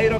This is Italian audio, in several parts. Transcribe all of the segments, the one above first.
Nairo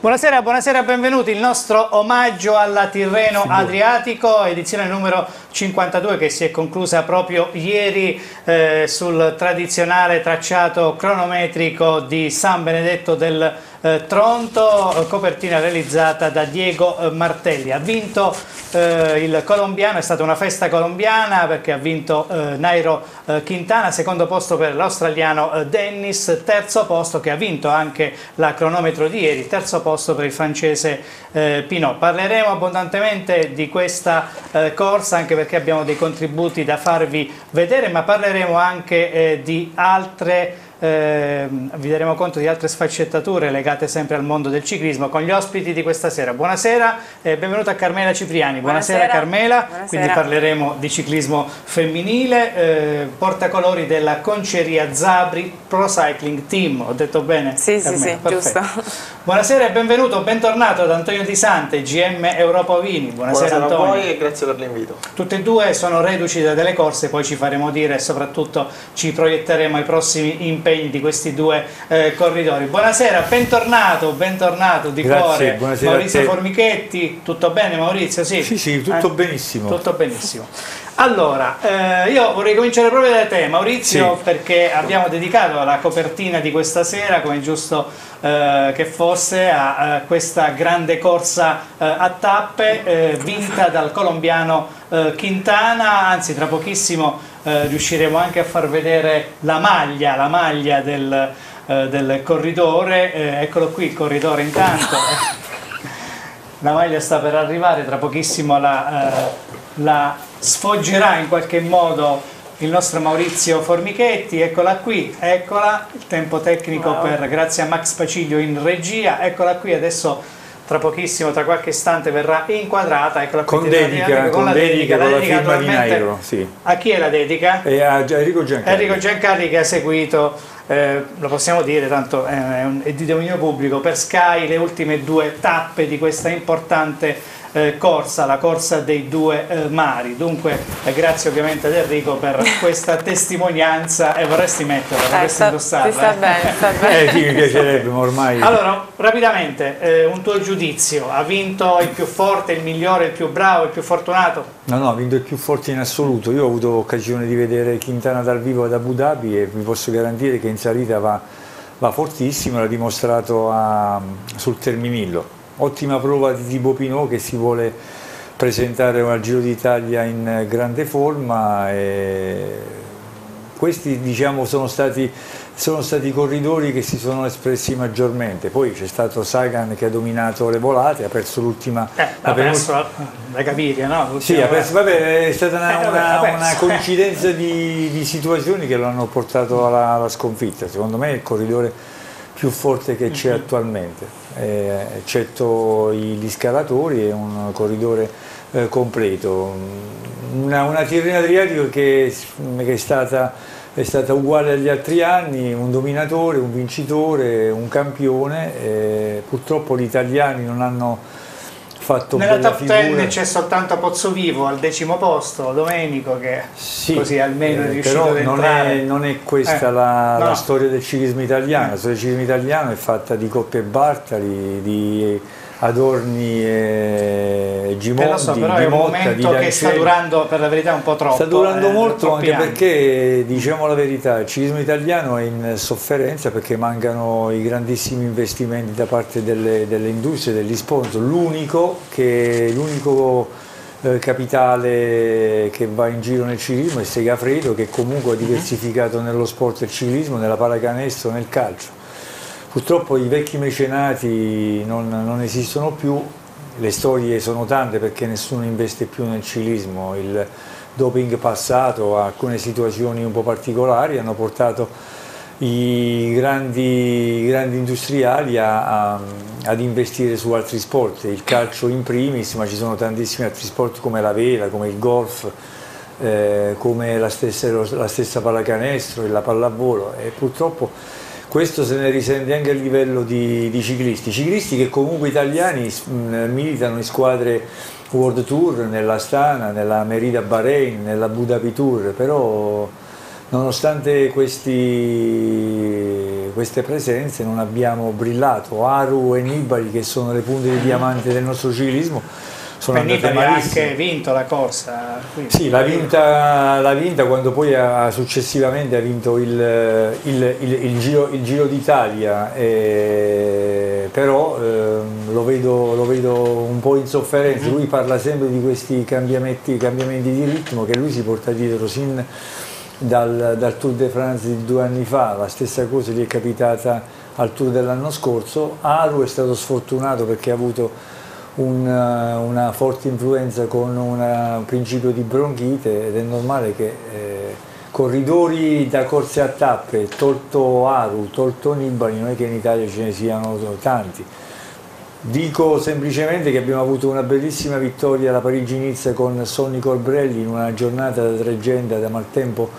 Buonasera, buonasera, benvenuti. Il nostro omaggio alla Tirreno Adriatico, edizione numero 52 che si è conclusa proprio ieri eh, sul tradizionale tracciato cronometrico di San Benedetto del eh, Tronto, copertina realizzata da Diego eh, Martelli. Ha vinto eh, il colombiano, è stata una festa colombiana perché ha vinto eh, Nairo eh, Quintana, secondo posto per l'australiano Dennis, terzo posto che ha vinto anche la cronometro di ieri, terzo posto per il francese Pinot. Parleremo abbondantemente di questa corsa anche perché abbiamo dei contributi da farvi vedere, ma parleremo anche eh, di altre eh, vi daremo conto di altre sfaccettature legate sempre al mondo del ciclismo con gli ospiti di questa sera. Buonasera e benvenuta Carmela Cipriani. Buonasera, Buonasera. Carmela, Buonasera. quindi parleremo di ciclismo femminile, eh, portacolori della Conceria Zabri Pro Cycling Team. Ho detto bene? Sì, sì, Carmela? sì, Perfetto. giusto. Buonasera e benvenuto, bentornato ad Antonio Di Sante, GM Europa Ovini. Buonasera, Buonasera a Antonio. voi e grazie per l'invito. Tutte e due sono reduci da delle corse, poi ci faremo dire e soprattutto ci proietteremo ai prossimi impegni di questi due eh, corridori. Buonasera, bentornato, bentornato di Grazie, cuore buonasera Maurizio te. Tutto bene Maurizio? Sì, Sì, sì, tutto Eh? benissimo. Tutto benissimo. Allora, eh, io vorrei cominciare proprio da te Maurizio Sì. perché abbiamo dedicato la copertina di questa sera, come è giusto eh, che fosse, a, a questa grande corsa eh, a tappe eh, vinta dal colombiano eh, Quintana, anzi tra pochissimo eh, riusciremo anche a far vedere la maglia, la maglia del, eh, del corridore, Eh, eccolo qui il corridore intanto. La maglia sta per arrivare, tra pochissimo la, eh, la sfoggerà in qualche modo il nostro Maurizio Formichetti, eccola qui, eccola, il tempo tecnico per, grazie a Max Paciglio in regia, eccola qui, adesso tra pochissimo, tra qualche istante verrà inquadrata, eccola qui, Con la dedica, dico, con la dedica, la con la dedica firma di Nairo, sì. A chi è la dedica? E a Enrico Giancarlo. Enrico Giancarli che ha seguito, eh, lo possiamo dire, tanto è un- è di dominio pubblico, per Sky le ultime due tappe di questa importante eh, corsa, la corsa dei due eh, mari. Dunque eh, grazie ovviamente ad Enrico per questa testimonianza e vorresti metterla, Eh, vorresti sta, indossarla. ti sta eh? bene, sta bene. Eh sì, mi piacerebbe, ma ormai... Allora, rapidamente, eh, un tuo giudizio, ha vinto il più forte, il migliore, il più bravo, il più fortunato? No, no, ha vinto il più forte in assoluto. Io ho avuto occasione di vedere Quintana dal vivo ad Abu Dhabi e vi posso garantire che in salita va, va fortissimo, l'ha dimostrato a- sul Terminillo. Ottima prova di tipo Pinot che si vuole presentare al Giro d'Italia in grande forma. E questi diciamo, sono, stati, sono stati i corridori che si sono espressi maggiormente. Poi c'è stato Sagan che ha dominato le volate, ha perso l'ultima... Eh, ha perso la Gaviria, no? sì, ha perso- vabbè, è stata una, Eh, una- una coincidenza di, di situazioni che lo hanno portato alla, alla sconfitta. Secondo me il corridore più forte che c'è attualmente, Eh, eccetto gli scalatori, è un corridore eh, completo. Una, una Tirrena Adriatico che, che è, stata, è stata uguale agli altri anni, un dominatore, un vincitore, un campione. eh, purtroppo gli italiani non hanno fatto Nella bella top figura. 10 c'è soltanto Pozzovivo al decimo posto, Domenico che Sì, così almeno è eh, riuscito però non è, non è questa Eh, la, no. la storia del ciclismo italiano, la storia del ciclismo italiano è fatta di Coppe e Bartali, di Adorni e Gimondi, Eh, lo so, però di è un Motta, momento che sta durando per la verità un po' troppo. Sta durando eh, molto anche anni. perché, diciamo la verità, il ciclismo italiano è in sofferenza perché mancano i grandissimi investimenti da parte delle, delle industrie, degli sponsor. L'unico, che, l'unico eh, capitale che va in giro nel ciclismo è Segafredo che comunque ha diversificato nello sport il ciclismo, nella pallacanestro, nel calcio. Purtroppo i vecchi mecenati non, non esistono più, le storie sono tante perché nessuno investe più nel ciclismo, il doping passato, alcune situazioni un po' particolari hanno portato i grandi, i grandi industriali a- a- ad investire su altri sport, il calcio in primis, ma ci sono tantissimi altri sport come la vela, come il golf, eh, come la stessa, la stessa pallacanestro, la pallavolo. E purtroppo questo se ne risente anche a livello di, di ciclisti, ciclisti che comunque italiani militano in squadre World Tour, nella Stana, nella Merida Bahrain, nella Budapi Tour, però nonostante questi- queste presenze non abbiamo brillato. Aru e Nibali che sono le punte di diamante del nostro ciclismo sono andate ha malissimo. anche vinto la corsa. quindi- Sì, l'ha vinta, l'ha vinta quando poi ha, successivamente ha vinto il, il- il- il giro, il Giro d'Italia, eh, però ehm, lo, vedo, lo vedo un po' in sofferenza, lui parla sempre di questi cambiamenti, cambiamenti di ritmo che lui si porta dietro sin dal, dal Tour de France di due anni fa, la stessa cosa gli è capitata al Tour dell'anno scorso, Aru è stato sfortunato perché ha avuto un, eh, una forte influenza con una- un principio di bronchite ed è normale che eh, corridori da corse a tappe, tolto Aru, tolto Nibali, non è che in Italia ce ne siano tanti. Dico semplicemente che abbiamo avuto una bellissima vittoria alla Parigi-Nizza con Sonny Colbrelli in una giornata da tregenda, da maltempo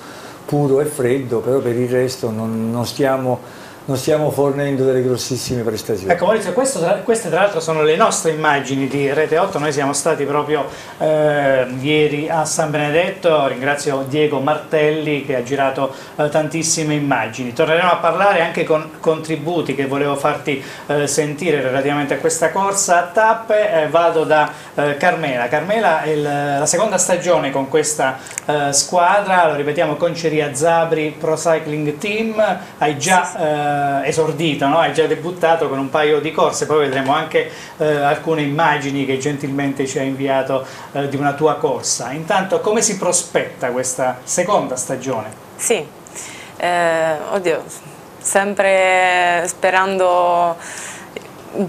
puro e freddo, però per il resto non, non stiamo, non stiamo fornendo delle grossissime prestazioni. Ecco Maurizio, tra- queste tra l'altro sono le nostre immagini di Rete 8, noi siamo stati proprio eh, ieri a San Benedetto, ringrazio Diego Martelli che ha girato eh, tantissime immagini, torneremo a parlare anche con contributi che volevo farti eh, sentire relativamente a questa corsa. A tappe, Eh, vado da eh, Carmela, Carmela è la seconda stagione con questa eh, squadra, lo ripetiamo Conceria Zabri Pro Cycling Team, hai già eh, esordito, no? hai già debuttato con un paio di corse, poi vedremo anche eh, alcune immagini che gentilmente ci hai inviato eh, di una tua corsa. Intanto come si prospetta questa seconda stagione? Sì, eh, oddio, sempre sperando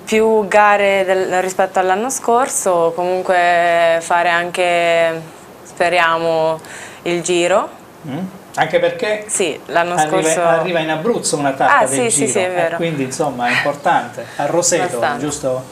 più gare del- rispetto all'anno scorso, comunque fare anche, speriamo, il giro. Mm? Anche perché Sì, l'anno arriva, scorso... arriva in Abruzzo una tappa Ah, del sì, giro, sì, sì, è eh, vero. quindi insomma è importante, a Roseto, Abbastanza. giusto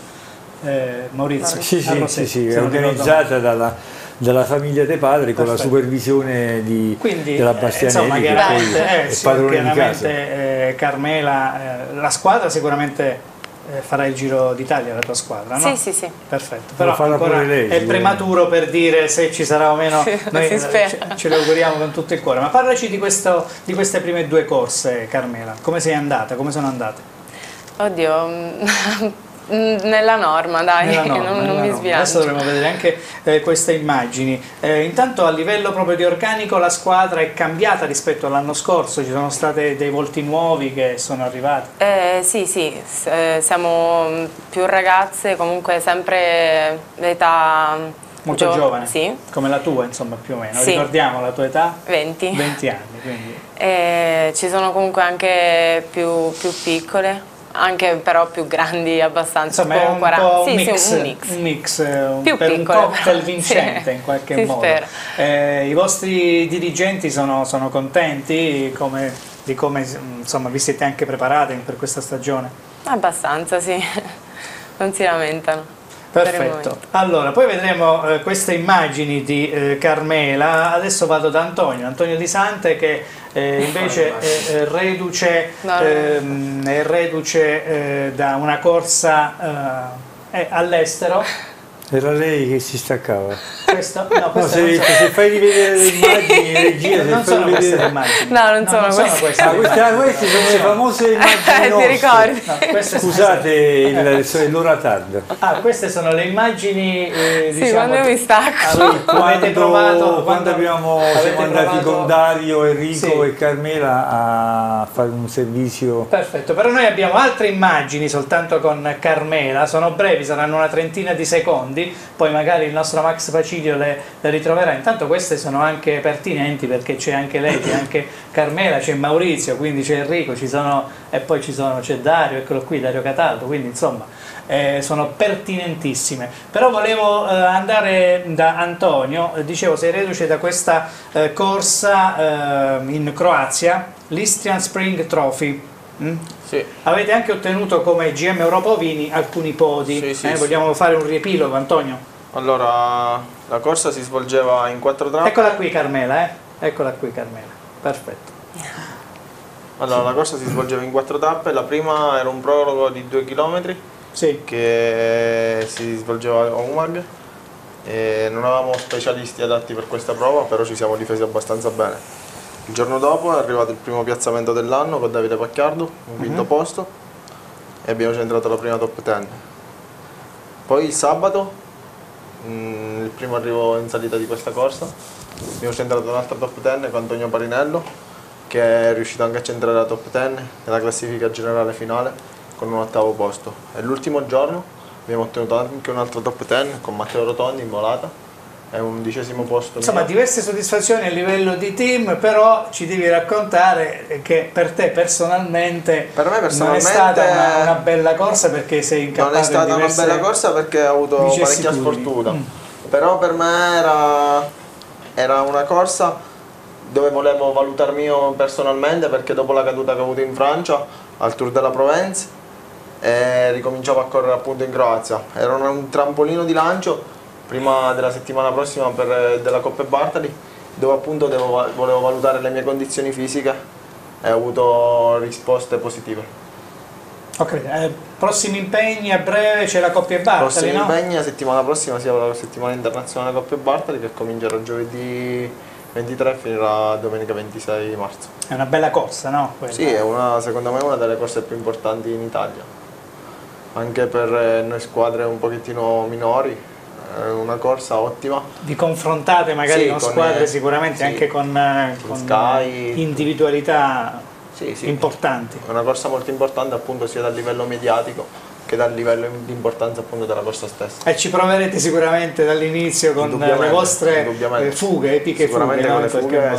eh, Maurizio? Sì, sì, Roseto, sì, è organizzata dalla, dalla famiglia De Padre con la Perfetto. supervisione di, Quindi, della eh, insomma, Bastianelli che poi chiaramente, eh, è padrone di casa. eh, Carmela, eh, la squadra sicuramente eh, farà il giro d'Italia, la tua squadra, no? Sì, sì, sì. Perfetto, però lei, è prematuro per dire se ci sarà o meno, noi si eh, spera. ce, ce le auguriamo con tutto il cuore. Ma parlaci di, questo, di queste prime due corse, Carmela, come sei andata, come sono andate? Oddio, mm, nella norma, dai, Nella norma, non, non mi sbianco. Adesso dovremo vedere anche eh, queste immagini. Eh, intanto a livello proprio di organico la squadra è cambiata rispetto all'anno scorso, ci sono stati dei volti nuovi che sono arrivati. Eh, sì, sì, eh, siamo mm, più ragazze, comunque sempre l'età Molto gio- giovane, Sì, come la tua insomma più o meno. Sì. Ricordiamo la tua età? 20. 20 anni, quindi E ci sono comunque anche più, più piccole, anche però più grandi abbastanza. insomma un 40. po' un Sì, mix, sì, un mix. un mix, eh, un- Più per piccole, un cocktail vincente Sì, in qualche modo. Eh, I vostri dirigenti sono, sono contenti come- di come insomma, vi siete anche preparati per questa stagione? Abbastanza, sì. Non si lamentano. Perfetto. Allora, poi vedremo eh, queste immagini di eh, Carmela. Adesso vado da Antonio, Antonio Di Sante che eh, invece è, reduce, ehm, è reduce eh, da una corsa eh, è all'estero. Era lei che si staccava. Questo, no, No, se, non, so- se fai rivedere le immagini, regia, se non fai sono queste le immagini. No, non sono queste. Ah, queste, ah, queste sono le famose immagini Ti ricordi? No, queste Scusate il- il- l'ora tarda. Ah, queste sono le immagini, eh, Sì, diciamo, quando mi stacco. Allora, Quando, provato quando abbiamo, siamo andati provato- con Dario, Enrico Sì. e Carmela a fare un servizio Perfetto, però noi abbiamo altre immagini soltanto con Carmela, sono brevi, saranno una trentina di secondi, poi magari il nostro Max Paciglio le, le ritroverà. Intanto queste sono anche pertinenti perché c'è anche lei, c'è anche Carmela, c'è Maurizio, quindi c'è Enrico, ci sono, e poi c'è Dario, eccolo qui, Dario Cataldo, quindi insomma eh, sono pertinentissime. Però volevo eh, andare da Antonio, eh, dicevo sei reduce da questa eh, corsa eh, in Croazia, l'Istrian Spring Trophy. Mm? Sì, Avete anche ottenuto come GM Europa Ovini alcuni podi, Sì, sì, eh? vogliamo fare un riepilogo Antonio? allora la corsa si svolgeva in quattro tratte. Eccola qui Carmela, eh? eccola qui Carmela, perfetto. Allora la corsa si svolgeva in quattro tappe, la prima era un prologo di due chilometri che si svolgeva a Umag e non avevamo specialisti adatti per questa prova, però ci siamo difesi abbastanza bene. Il giorno dopo è arrivato il primo piazzamento dell'anno con Davide Pacchiardo, un quinto posto, e abbiamo centrato la prima top 10. Poi il sabato, mm, il primo arrivo in salita di questa corsa, abbiamo centrato un'altra top 10 con Antonio Parinello, che è riuscito anche a centrare la top 10 nella classifica generale finale con un ottavo posto. E l'ultimo giorno abbiamo ottenuto anche un altro top 10 con Matteo Rotondi in volata e un undicesimo posto. insomma mio. diverse soddisfazioni a livello di team, però ci devi raccontare che per te personalmente, Per me non è personalmente stata una, una bella corsa perché sei incappato Non è stata una bella corsa perché ho avuto parecchia sfortuna. Mm. Però per me era, era una corsa dove volevo valutarmi io personalmente perché dopo la caduta che ho avuto in Francia al Tour della Provence eh, ricominciavo a correre appunto in Croazia. Era un trampolino di lancio prima della settimana prossima per, della Coppa Bartali dove appunto devo volevo valutare le mie condizioni fisiche e ho avuto risposte positive. Ok, eh, prossimi impegni a breve c'è la coppia Bartali, Prossimi no? impegni, la settimana prossima sia la settimana internazionale Coppia Bartali che comincerà giovedì 23 e finirà domenica 26 marzo. È una bella corsa, no? Quella. Sì, è una, secondo me una delle corse più importanti in Italia, anche per eh, noi squadre un pochettino minori, una corsa ottima. Vi confrontate magari Sì, con, con, squadre eh, sicuramente sì, anche con, eh, con con, Sky. eh, individualità Sì, importanti. È una corsa molto importante appunto sia dal livello mediatico che dal livello di importanza appunto della corsa stessa. E ci proverete sicuramente dall'inizio con eh, le vostre eh, fughe, epiche fughe, no? fughe.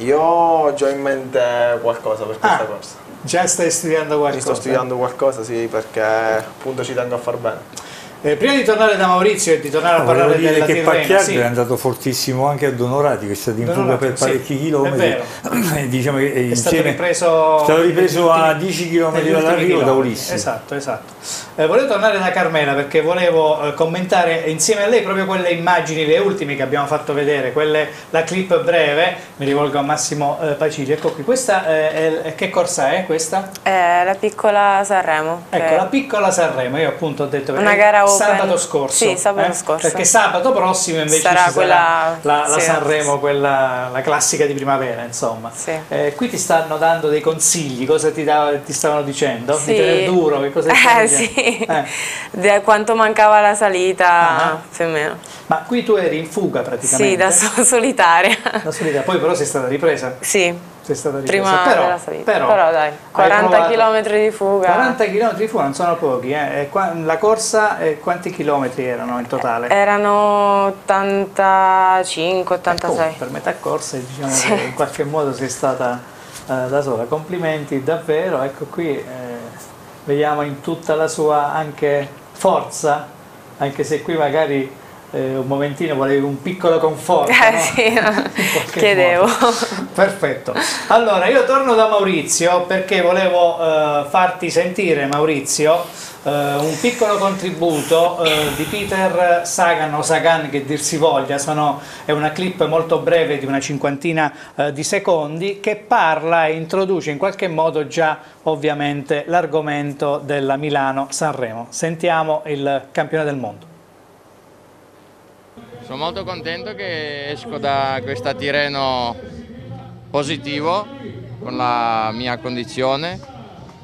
Io ho già in mente qualcosa per questa Ah, corsa. Già stai studiando qualcosa? sto studiando qualcosa, sì, perché appunto ci tengo a far bene. Eh, prima di tornare da Maurizio e di tornare a Volevo parlare dire della che Tirrenia, Pacchiardo sì. è andato fortissimo anche a Donorati che è stato in fuga per sì, parecchi è chilometri. E diciamo che è stato insieme ripreso, è stato ripreso a ultimi- 10 km dall'arrivo da. Ulissi Esatto, esatto. Eh, volevo tornare da Carmela perché volevo eh, commentare insieme a lei proprio quelle immagini, le ultime che abbiamo fatto vedere, quelle, la clip breve, mi rivolgo a Massimo eh, Pacini. Ecco qui, questa eh, è- che corsa è questa? È la piccola Sanremo. Ecco, che- la piccola Sanremo, io appunto ho detto Una eh, gara open. sabato scorso. Sì, sabato eh? scorso. Perché sabato prossimo invece Sarà ci sarà quella- la, la sì. Sanremo, quella, la classica di primavera, insomma. Sì. Eh, qui ti stanno dando dei consigli, cosa ti, da- ti stavano dicendo? Sì. Di tenere duro, che cosa ti Eh sì, Eh, quanto mancava la salita, Ah. più o meno. Ma qui tu eri in fuga praticamente. Sì, da so- solitaria. Da solita. Poi però sei stata ripresa. Sì, Sei stata ripresa. prima però, della salita. Però, Però, dai, hai 40 provato- km di fuga. 40 km di fuga non sono pochi, eh. La corsa, eh, quanti chilometri erano in totale? Erano 85, 86. Ecco, per metà corsa diciamo Sì. che in qualche modo sei stata eh, da sola. Complimenti davvero, ecco qui eh, vediamo in tutta la sua anche forza, anche se qui magari eh, un momentino volevi un piccolo conforto. Eh no? sì, qualche chiedevo. modo. Perfetto. Allora io torno da Maurizio perché volevo eh, farti sentire Maurizio eh, un piccolo contributo eh, di Peter Sagan o Sagan che dir si voglia, sono, è una clip molto breve di una cinquantina eh, di secondi che parla e introduce in qualche modo già ovviamente l'argomento della Milano-Sanremo. Sentiamo il campione del mondo. Sono molto contento che esco da questa Tireno positivo con la mia condizione,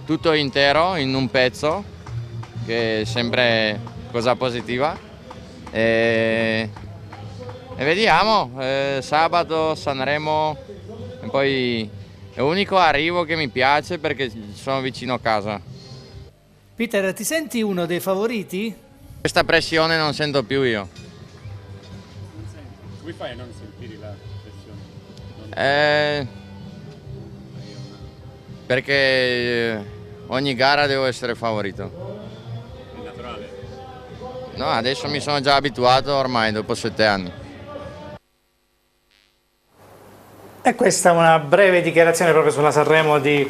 tutto intero in un pezzo, che è sempre cosa positiva. E, e vediamo, eh, sabato Sanremo e poi è l'unico arrivo che mi piace perché sono vicino a casa. Peter, ti senti uno dei favoriti? Questa pressione non sento più io. Come fai a non sentire Eh, perché eh, ogni gara devo essere favorito. È naturale. No, adesso mi sono già abituato ormai dopo sette anni. E questa è una breve dichiarazione proprio sulla Sanremo di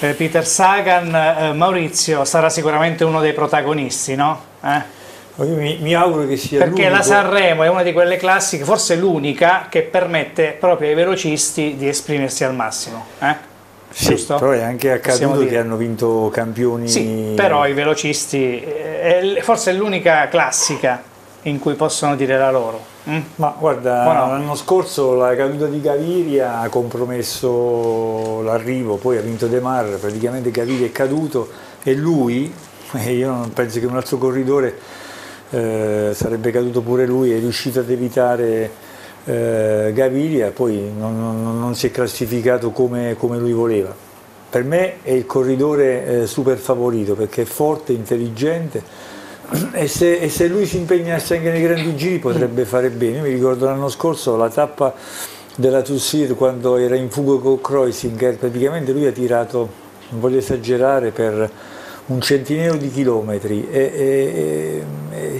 eh, Peter Sagan. Eh, Maurizio sarà sicuramente uno dei protagonisti, no? Eh? Io mi, mi auguro che sia Perché la Sanremo è una di quelle classiche, forse l'unica, che permette proprio ai velocisti di esprimersi al massimo. eh? Sì, Giusto? però è anche accaduto che hanno vinto campioni Sì, però i velocisti eh, è forse è l'unica classica in cui possono dire la loro. mm? Ma guarda, no? l'anno scorso la caduta di Gaviria ha compromesso l'arrivo, poi ha vinto De Mar, praticamente Gaviria è caduto e lui, e io non penso che un altro corridore eh, sarebbe caduto pure lui, è riuscito ad evitare eh, Gaviria, poi non, non- non si è classificato come, come lui voleva. Per me è il corridore eh, super favorito perché è forte, intelligente e se, e se lui si impegnasse anche nei grandi giri potrebbe fare bene. Io mi ricordo l'anno scorso la tappa della Tussir quando era in fuga con Kreuziger, praticamente lui ha tirato, non voglio esagerare, per un centinaio di chilometri e, e-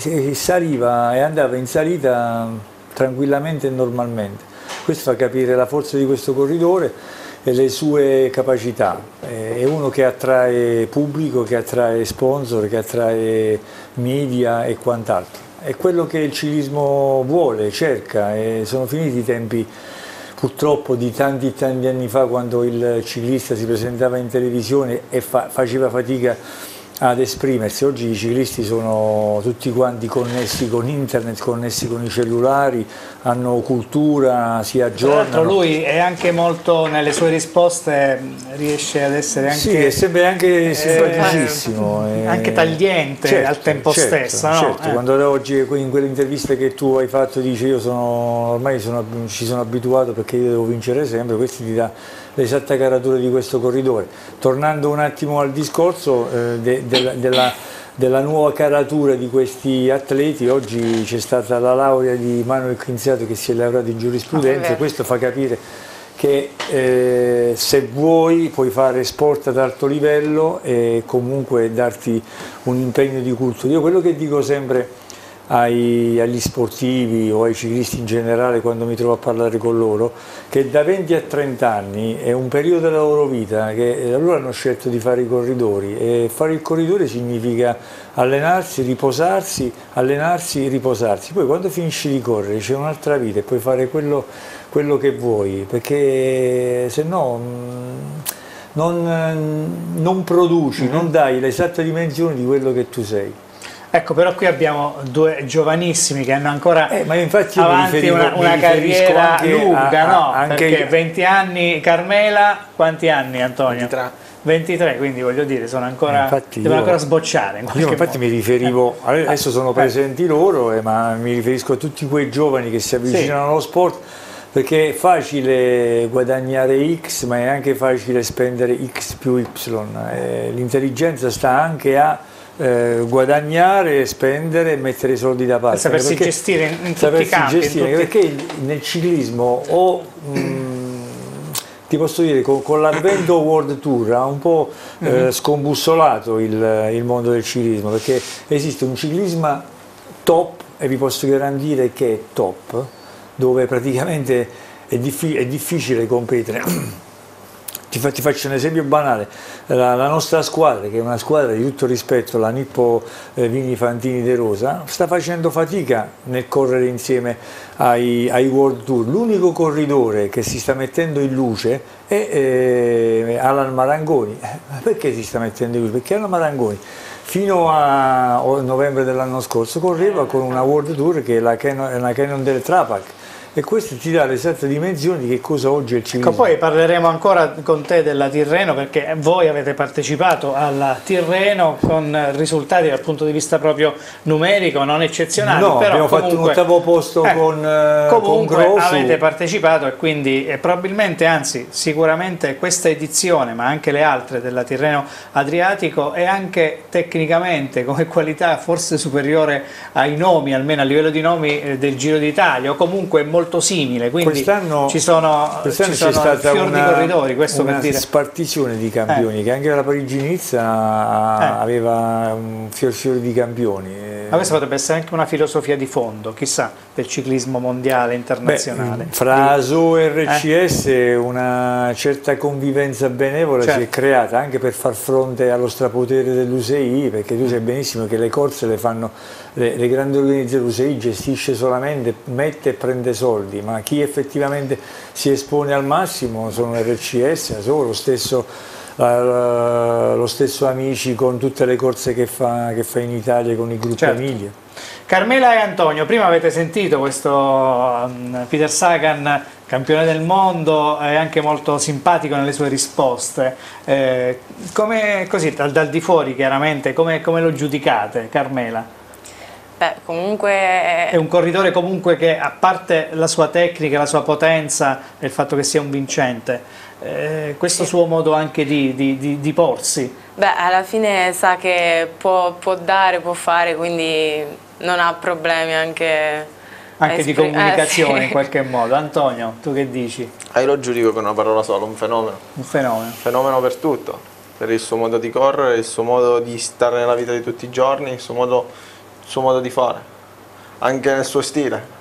e- e saliva e andava in salita tranquillamente e normalmente. Questo fa capire la forza di questo corridore e le sue capacità. Eh, È uno che attrae pubblico, che attrae sponsor, che attrae media e quant'altro. È quello che il ciclismo vuole, cerca e sono finiti i tempi purtroppo di tanti tanti anni fa quando il ciclista si presentava in televisione e fa- faceva fatica ad esprimersi. Oggi i ciclisti sono tutti quanti connessi con internet, connessi con i cellulari, hanno cultura, si Tra l'altro aggiornano. lui è anche molto nelle sue risposte, riesce ad essere anche... Sì, è sempre anche simpaticissimo. eh, eh. anche tagliente al tempo certo, stesso, no? Certo, Eh. quando da oggi in quell'intervista che tu hai fatto dice io sono, ormai sono- ci sono abituato perché io devo vincere sempre, questo ti dà l'esatta caratura di questo corridore. Tornando un attimo al discorso eh, de- della- della, della nuova caratura di questi atleti, oggi c'è stata la laurea di Manuel Quinziato che si è laureato in Ah, giurisprudenza, vero. questo fa capire che eh, se vuoi puoi fare sport ad alto livello e comunque darti un impegno di cultura. Io quello che dico sempre ai- agli sportivi o ai ciclisti in generale quando mi trovo a parlare con loro, che da 20 a 30 anni è un periodo della loro vita che eh, loro hanno scelto di fare i corridori e fare il corridore significa allenarsi, riposarsi, allenarsi, riposarsi. Poi quando finisci di correre c'è un'altra vita e puoi fare quello, quello che vuoi, perché se no mh, non, non produci, non dai l'esatta dimensione di quello che tu sei. Ecco, però qui abbiamo due giovanissimi che hanno ancora Eh, ma infatti io mi avanti una, una carriera anche lunga, a- a- no? anche Perché io- 20 anni Carmela, quanti anni Antonio? 23. 23, quindi voglio dire, sono ancora, Infatti devono ancora sbocciare. in Io infatti modo. mi riferivo, adesso sono Eh. presenti loro, eh, ma mi riferisco a tutti quei giovani che si avvicinano allo sport perché è facile guadagnare X, ma è anche facile spendere X più Y. Eh, L'intelligenza sta anche a eh, guadagnare, spendere e mettere i soldi da parte. sapersi Perché- gestire in- in sapersi campi, in gestire, tutti- perché nel ciclismo o mm, ti posso dire con, con l'avvento World Tour ha un po' eh, Mhm. scombussolato il, il mondo del ciclismo perché esiste un ciclismo top e vi posso garantire che è top dove praticamente è, diffi- è difficile competere ti, fa- ti faccio un esempio banale, la, la nostra squadra, che è una squadra di tutto rispetto, la Nippo eh, Vini Fantini De Rosa, sta facendo fatica nel correre insieme ai, ai World Tour. L'unico corridore che si sta mettendo in luce è eh, Alan Marangoni. Eh, ma perché si sta mettendo in luce? Perché Alan Marangoni fino a novembre dell'anno scorso correva con una World Tour che è la Canon, la Canon del Trapac e questo ti dà l'esatta dimensione di che cosa oggi è il ciclismo. Ecco, poi parleremo ancora con te della Tirreno perché voi avete partecipato alla Tirreno con risultati dal punto di vista proprio numerico non eccezionali. No, però abbiamo fatto un comunque- ottavo posto Eh, con, eh, comunque con avete partecipato e quindi eh, probabilmente, anzi sicuramente questa edizione, ma anche le altre della Tirreno Adriatico è anche tecnicamente come qualità forse superiore ai nomi, almeno a livello di nomi eh, del Giro d'Italia o comunque molto simile, quindi Quest'anno, ci sono, quest'anno ci c'è sono stata fior di una, corridori, questo una per dire. spartizione di campioni, che anche la Parigi-Nizza Eh. aveva un fior fiore di campioni. Eh, Ma questa potrebbe essere anche una filosofia di fondo, chissà, del ciclismo mondiale, Beh, internazionale. fra ASO e RCS una certa convivenza benevola si Certo. è creata anche per far fronte allo strapotere dell'USEI, perché tu sai benissimo che le corse le fanno le, le grandi organizzazioni, l'USEI gestisce solamente, mette e prende soldi, ma chi effettivamente si espone al massimo sono RCS, ASO, lo stesso, eh, lo stesso Amici con tutte le corse che fa, che fa in Italia con i gruppi Certo. Emilia. Carmela e Antonio, prima avete sentito questo um, Peter Sagan, campione del mondo, è anche molto simpatico nelle sue risposte. Eh, come, così, dal, dal di fuori chiaramente, come, come lo giudicate, Carmela? Beh, comunque È un corridore comunque che, a parte la sua tecnica, la sua potenza e il fatto che sia un vincente, eh, questo suo modo anche di, di- di- di porsi, Beh, alla fine sa che può, può dare, può fare, quindi non ha problemi anche, anche di eh, comunicazione sì. in qualche modo. Antonio, tu che dici? Ah, io lo giudico con una parola sola, un fenomeno. Un fenomeno. fenomeno per tutto, per il suo modo di correre, il suo modo di stare nella vita di tutti i giorni, il suo modo, suo modo di fare, anche nel suo stile.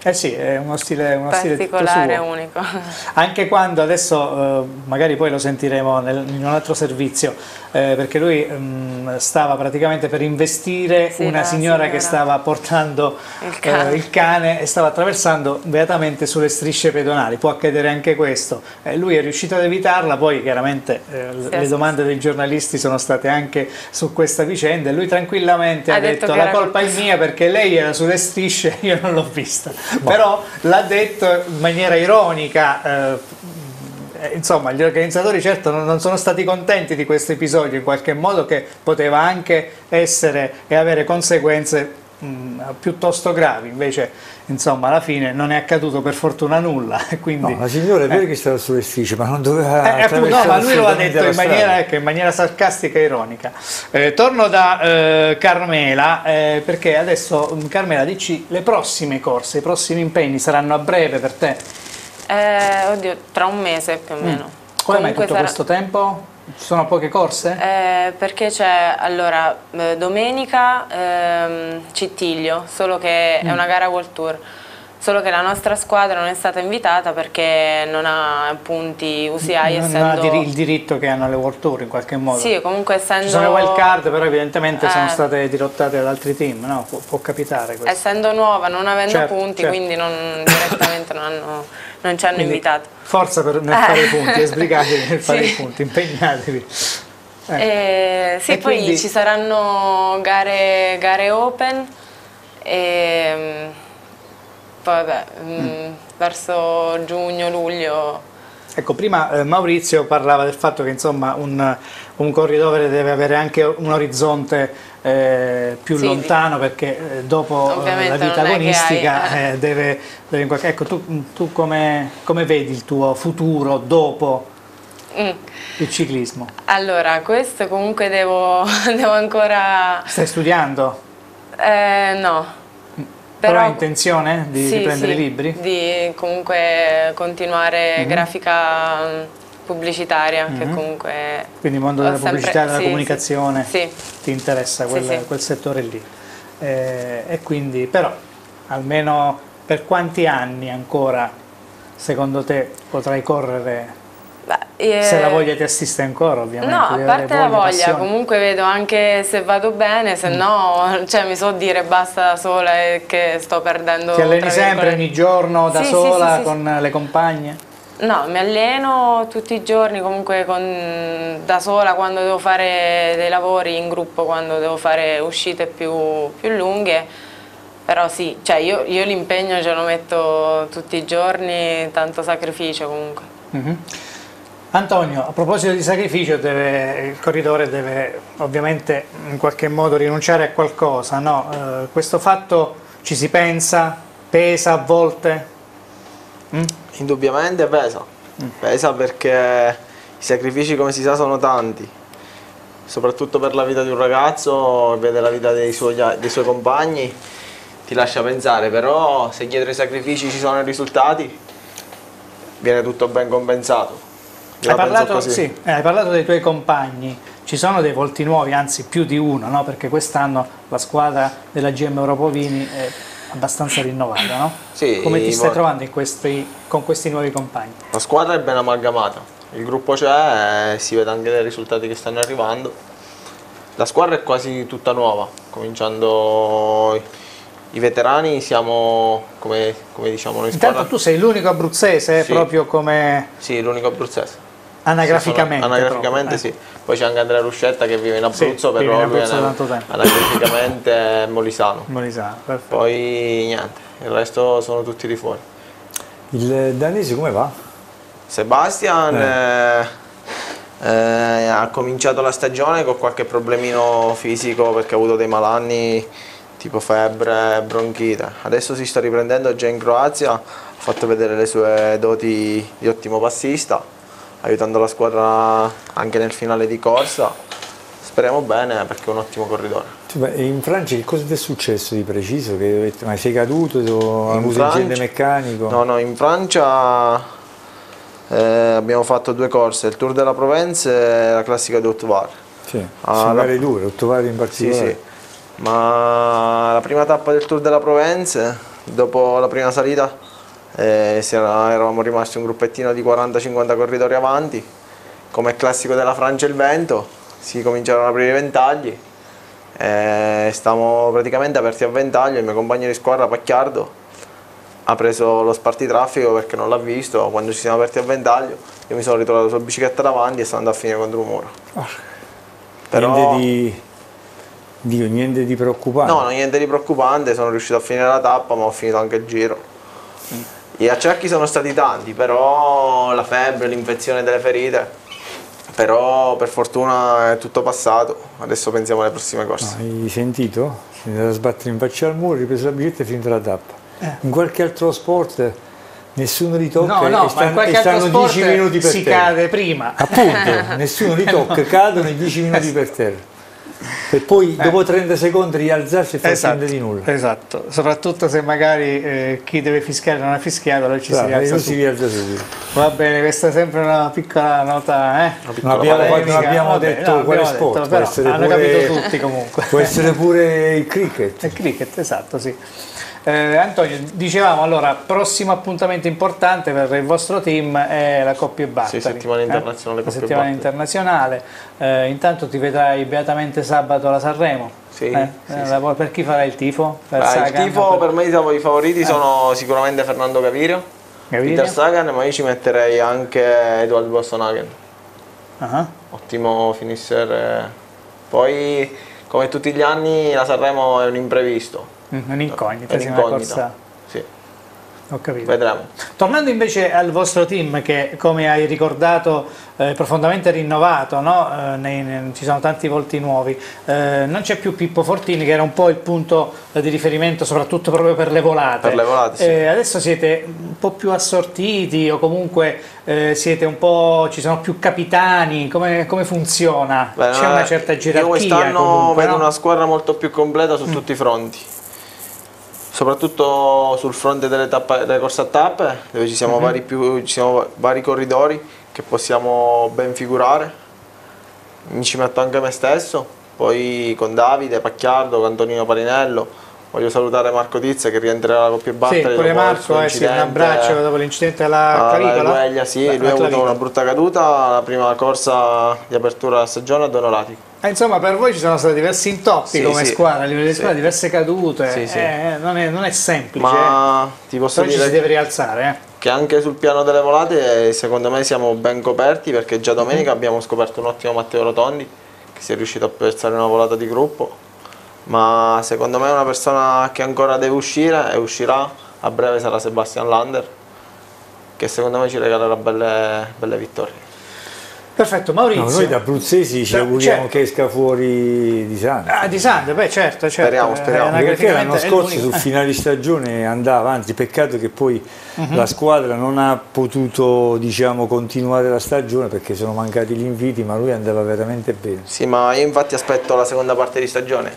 Eh sì, è uno stile, uno stile particolare, suo. unico. Anche quando adesso, eh, magari poi lo sentiremo nel- in un altro servizio, eh, perché lui mm, stava praticamente per investire Sì, una signora, signora. che stava portando Il eh, cane. il cane e stava attraversando beatamente sulle strisce pedonali. Può accadere anche questo. Eh, lui è riuscito ad evitarla, poi chiaramente eh, Sì, le sì, domande dei giornalisti sono state anche su questa vicenda e lui tranquillamente ha, Ha detto detto la colpa è mia perché lei era sulle strisce, io non l'ho vista. Però l'ha detto in maniera ironica. Eh, eh, Insomma, gli organizzatori certo non non sono stati contenti di questo episodio in qualche modo che poteva anche essere e avere conseguenze mh, piuttosto gravi, invece insomma alla fine non è accaduto per fortuna nulla, quindi No, la signora è vero che stava sulle strisce, ma non doveva eh, appunto, no, ma lui lo ha detto in maniera, ecco, in maniera sarcastica e ironica. Eh, torno da eh, Carmela eh, perché adesso mh, Carmela dici le prossime corse, i prossimi impegni saranno a breve per te. Eh, oddio, tra un mese più o meno. Mm. Come mai tutto sarà- questo tempo? Ci sono poche corse? Eh, perché c'è allora eh, domenica ehm, Cittiglio, solo che Mm. è una gara World Tour. Solo che la nostra squadra non è stata invitata perché non ha punti UCI non, essendo ha il diritto che hanno le World Tour in qualche modo. Sì, comunque essendo Ci sono le wild card, però evidentemente sono Eh. state dirottate da altri team, no? Può, può capitare questo. essendo nuova, non avendo Certo, punti, certo. quindi non, direttamente non, hanno- non ci hanno Quindi, invitato. Forza per, nel Eh. fare i punti, sbrigatevi nel fare Sì. i punti, impegnatevi. Eh. Eh, sì, E poi quindi- ci saranno gare, gare open e poi vabbè, mm, verso giugno-luglio Ecco, prima eh, Maurizio parlava del fatto che insomma un, un corridore deve avere anche un orizzonte eh, più Sì, lontano perché eh, dopo eh, la vita agonistica hai- eh, deve, deve in qualche... Ecco, tu, tu come, come vedi il tuo futuro dopo Mm. il ciclismo? Allora, questo comunque devo, devo ancora... Stai studiando? eh, no. Però hai intenzione di, sì, prendere sì, i libri? Di comunque continuare Mhm. grafica mm, pubblicitaria, che Mhm. comunque... Quindi il mondo della sempre- pubblicità e della sì, comunicazione Sì, ti interessa quel, sì. quel settore lì. Eh, e quindi, però, almeno per quanti anni ancora, secondo te, potrai correre? Beh, eh, Se la voglia ti assiste ancora, ovviamente. No, a parte la voglia, passione. comunque vedo anche se vado bene, Mm. se no, cioè mi so dire basta da sola e che sto perdendo. Ti alleni sempre, ogni giorno, da Sì, sola, sì, sì, con le compagne? No, mi alleno tutti i giorni comunque con- da sola quando devo fare dei lavori, in gruppo quando devo fare uscite più, più lunghe, però sì, cioè io, io l'impegno ce lo metto tutti i giorni, tanto sacrificio comunque. Mhm. Antonio, a proposito di sacrificio, deve- il corridore deve ovviamente in qualche modo rinunciare a qualcosa, no? Eh, questo fatto ci si pensa, pesa a volte? Mm? Indubbiamente pesa, pesa perché i sacrifici come si sa sono tanti, soprattutto per la vita di un ragazzo, vede la vita dei suoi, dei suoi compagni, ti lascia pensare, però se dietro i sacrifici ci sono i risultati viene tutto ben compensato. Hai parlato, sì, eh, hai parlato dei tuoi compagni, ci sono dei volti nuovi, anzi più di uno, no? perché quest'anno la squadra della GM Europovini è abbastanza rinnovata. No? Sì, Come ti stai mo- trovando in questi- con questi nuovi compagni? La squadra è ben amalgamata, il gruppo c'è, e si vede anche dai risultati che stanno arrivando. La squadra è quasi tutta nuova, cominciando i- i veterani siamo come, come diciamo noi Intanto squadra. tu sei l'unico abruzzese, Sì. proprio come Sì, l'unico abruzzese. Anagraficamente. Sono- anagraficamente proprio, sì. Poi c'è anche Andrea Ruscetta che vive in Abruzzo, vive in però Abruzzo lui tanto tempo. anagraficamente è molisano. eh. Molisano, perfetto. Poi niente, il resto sono tutti di fuori. Il danese come va? Sebastian eh, eh, ha cominciato la stagione con qualche problemino fisico perché ha avuto dei malanni tipo febbre, bronchite. Adesso si sta riprendendo già in Croazia, ha fatto vedere le sue doti di ottimo passista, aiutando la squadra anche nel finale di corsa. Speriamo bene perché è un ottimo corridore. Sì, In Francia che cosa ti è successo di preciso? Che ma sei caduto? Hai avuto incidente meccanico? No, no, in Francia eh, abbiamo fatto due corse, il Tour della Provence e la classica di Haute-Var. Sì, Ah, sono la- gare dure, otto vari in Sì, particolare. sì. Ma la prima tappa del Tour della Provence, dopo la prima salita, eh, eravamo rimasti un gruppettino di 40-50 corridori avanti. Come classico della Francia il vento, si cominciarono ad aprire i ventagli. Eh, stavamo praticamente aperti a ventaglio, il mio compagno di squadra Pacchiardo ha preso lo spartitraffico perché non l'ha visto, quando ci siamo aperti a ventaglio io mi sono ritrovato sulla bicicletta davanti e sono andato a finire contro un muro. Però- Niente di, Dio, niente di preoccupante. No, niente di preoccupante, sono riuscito a finire la tappa ma ho finito anche il giro. Gli acciacchi sono stati tanti, però la febbre, l'infezione delle ferite, però per fortuna è tutto passato, adesso pensiamo alle prossime corse. Hai sentito? Si è andato a sbattere in faccia al muro, ripreso la bicicletta e finita la tappa. In qualche altro sport nessuno li tocca No, no, e, ma in stanno, qualche e stanno altro sport 10 minuti per si terra. cade prima. Appunto, nessuno li tocca, cadono i 10 minuti per terra. Per poi dopo 30 secondi rialzarsi e far finta di nulla. esatto, soprattutto se magari eh, chi deve fischiare non ha fischiato, allora ci Bravo, si e rialza subito. Va bene, questa è sempre una piccola nota, eh? Non abbiamo, polemica. non abbiamo Vabbè, detto no, quale abbiamo sport, detto, però hanno pure, capito tutti comunque. Può essere pure il cricket. Il cricket, esatto, sì. Eh, Antonio, dicevamo allora, prossimo appuntamento importante per il vostro team è la Coppia Bartali. Sì, settimana internazionale La Coppia e settimana internazionale. Eh, intanto ti vedrai beatamente sabato alla Sanremo. Sì, Eh, sì, eh, sì. Per chi farai il tifo? Per Ah, il Sagan? tifo per me diciamo, i favoriti sono sicuramente Fernando Gavirio, Gaviria? Peter Sagan, ma io ci metterei anche Edward Bostonhagen. Ah, ottimo finisher. eh. Poi, come tutti gli anni, la Sanremo è un imprevisto. Mm, Un'incognita, È una un'incognita. corsa. Sì, Ho capito. vedremo. Tornando invece al vostro team che come hai ricordato è profondamente rinnovato, no? Eh, nei- nei- ci sono tanti volti nuovi, Eh, non c'è più Pippo Fortini che era un po' il punto eh, di riferimento soprattutto proprio per le volate. Per le volate, sì. Eh, adesso siete un po' più assortiti o comunque eh, siete un po', ci sono più capitani, come, come funziona? C'è una certa Io gerarchia quest'anno comunque, vedo no? Mm. una squadra molto più completa su tutti i fronti. Soprattutto sul fronte delle, tappa- delle corse a tappe, dove ci Mhm. siamo, vari, più, ci siamo vari corridori che possiamo ben figurare. Mi ci metto anche me stesso, poi con Davide, Pacchiardo, con Antonino Parinello. Voglio salutare Marco Tizia che rientrerà alla Coppia e Sì, pure Marco, eh, sì, un abbraccio dopo l'incidente alla alla clavicola. Gueglia, sì, Beh, lui la ha avuto una brutta caduta, la prima corsa di apertura della stagione a Donolatico. Eh, insomma, per voi ci sono stati diversi intoppi Sì, come sì. squadra, a livello di Sì. squadra, diverse cadute. Sì, sì. Eh, non, è, non è semplice. Ma ti posso Però ci si dire deve rialzare. eh. che anche sul piano delle volate eh, secondo me siamo ben coperti perché già domenica abbiamo scoperto un ottimo Matteo Rotondi che si è riuscito a piazzare una volata di gruppo, ma secondo me è una persona che ancora deve uscire e uscirà, a breve sarà Sebastian Lander, che secondo me ci regalerà belle, belle vittorie. Perfetto, Maurizio. No, noi da abruzzesi ci auguriamo certo. che esca fuori di Sante. Ah, di Sande, beh certo, certo. Speriamo, eh, speriamo. Perché l'anno scorso sul finale di stagione andava, anzi peccato che poi Mhm. la squadra non ha potuto diciamo, continuare la stagione perché sono mancati gli inviti, ma lui andava veramente bene. Sì, ma io infatti aspetto la seconda parte di stagione.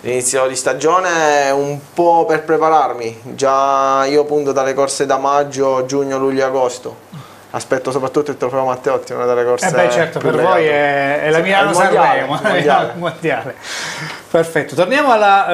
L'inizio di stagione è un po' per prepararmi, già io punto dalle corse da maggio, giugno, luglio, agosto. Aspetto soprattutto il trofeo Matteotti, una delle corse Eh beh certo, per voi legate. è, è la Milano Sanremo, mondiale. mondiale. Perfetto, torniamo alla,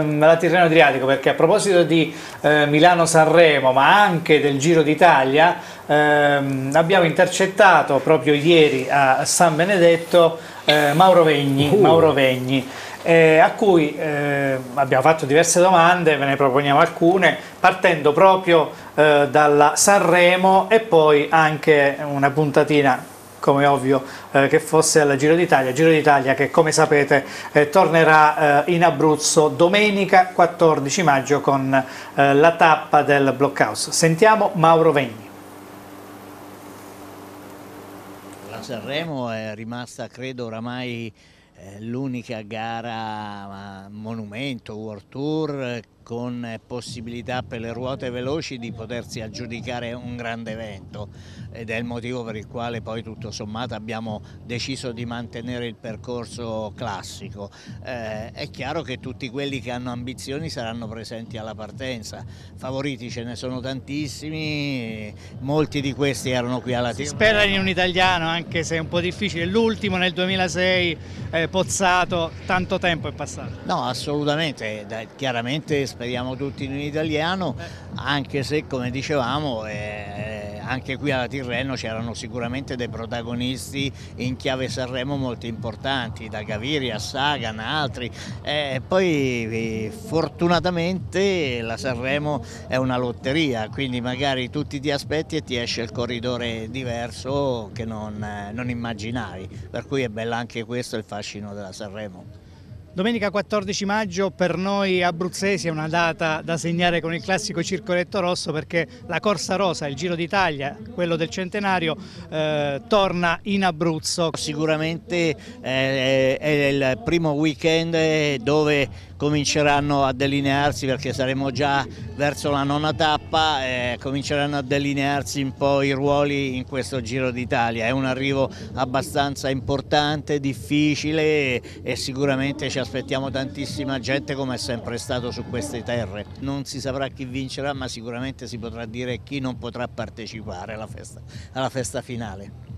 ehm, alla Tirreno Adriatico perché a proposito di eh, Milano Sanremo ma anche del Giro d'Italia ehm, abbiamo intercettato proprio ieri a San Benedetto eh, Mauro Vegni, Uh. Mauro Vegni eh, a cui eh, abbiamo fatto diverse domande, ve ne proponiamo alcune, partendo proprio eh, dalla Sanremo e poi anche una puntatina come ovvio eh, che fosse al Giro d'Italia, Giro d'Italia che come sapete eh, tornerà eh, in Abruzzo domenica 14 maggio con eh, la tappa del Blockhouse. Sentiamo Mauro Vegni. La Sanremo è rimasta, credo, oramai l'unica gara eh, monumento, World Tour, eh, con eh, possibilità per le ruote veloci di potersi aggiudicare un grande evento ed è il motivo per il quale poi tutto sommato abbiamo deciso di mantenere il percorso classico. Eh, è chiaro che tutti quelli che hanno ambizioni saranno presenti alla partenza, favoriti ce ne sono tantissimi, molti di questi erano qui alla Si Tirreno. spera in un italiano anche se è un po' difficile, l'ultimo nel 2006 eh, Pozzato, tanto tempo è passato. No, assolutamente, dai, chiaramente speriamo tutti in italiano, anche se come dicevamo eh, anche qui alla Tirreno c'erano sicuramente dei protagonisti in chiave Sanremo molto importanti, da Gaviri a Sagan, altri. Eh, poi eh, fortunatamente la Sanremo è una lotteria, quindi magari tu ti aspetti e ti esce il corridore diverso che non, eh, non immaginavi, per cui è bello anche questo il fascino della Sanremo. Domenica 14 maggio per noi abruzzesi è una data da segnare con il classico circoletto rosso perché la Corsa Rosa, il Giro d'Italia, quello del centenario, eh, torna in Abruzzo. Sicuramente eh, è il primo weekend dove cominceranno a delinearsi perché saremo già verso la nona tappa, eh, cominceranno a delinearsi un po' i ruoli in questo Giro d'Italia. È un arrivo abbastanza importante, difficile e, e sicuramente ci aspettiamo tantissima gente come è sempre stato su queste terre. Non si saprà chi vincerà ma sicuramente si potrà dire chi non potrà partecipare alla festa, alla festa finale.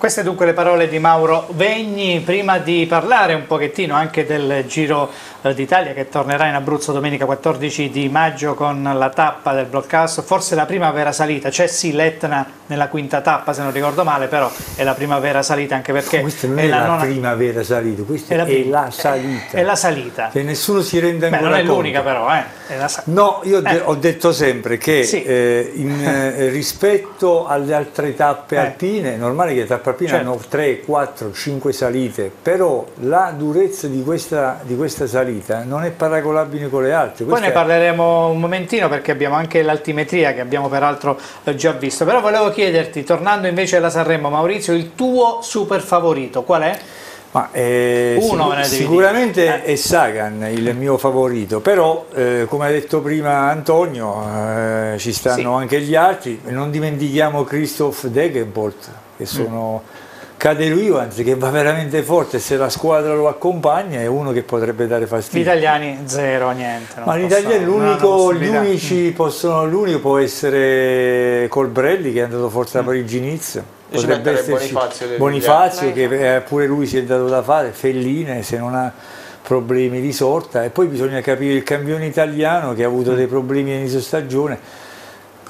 Queste dunque le parole di Mauro Vegni, prima di parlare un pochettino anche del Giro d'Italia che tornerà in Abruzzo domenica 14 di maggio con la tappa del Blockhouse, forse la prima vera salita, c'è sì l'Etna nella quinta tappa se non ricordo male, però è la prima vera salita anche perché Questa non è è, la la, nona- prima vera salita, questa è è la la, prima. salita. È la salita. Che nessuno si rende Beh, ancora non è l'unica però, eh. è la No, io Eh. ho detto sempre che Sì. eh, in, eh, rispetto alle altre tappe Eh. alpine, è normale che le tappe alpine Certo. hanno 3, 4, 5 salite, però la durezza di questa, di questa salita non è paragonabile con le altre. Poi Questa ne è- parleremo un momentino perché abbiamo anche l'altimetria che abbiamo peraltro eh, già visto. Però volevo chiederti, tornando invece alla Sanremo, Maurizio, il tuo super favorito qual è? Ma, eh, Uno sicu- me ne devi sicuramente. Eh. è Sagan il mio favorito, però eh, come ha detto prima Antonio eh, ci stanno Sì. anche gli altri, non dimentichiamo Christoph Degenbolt che sono Cadero Ivans che va veramente forte se la squadra lo accompagna è uno che potrebbe dare Gli fastidio. italiani zero, niente. Ma gli italiani l'unico, gli unici possono, l'unico può essere Colbrelli che è andato forse Mm. a Parigi-Nice. Io ci metterei Bonifazio del Bonifazio Vigliano. che eh, pure lui si è dato da fare, Felline se non ha problemi di sorta e poi bisogna capire il campione italiano che ha Mm. avuto dei problemi all'inizio stagione,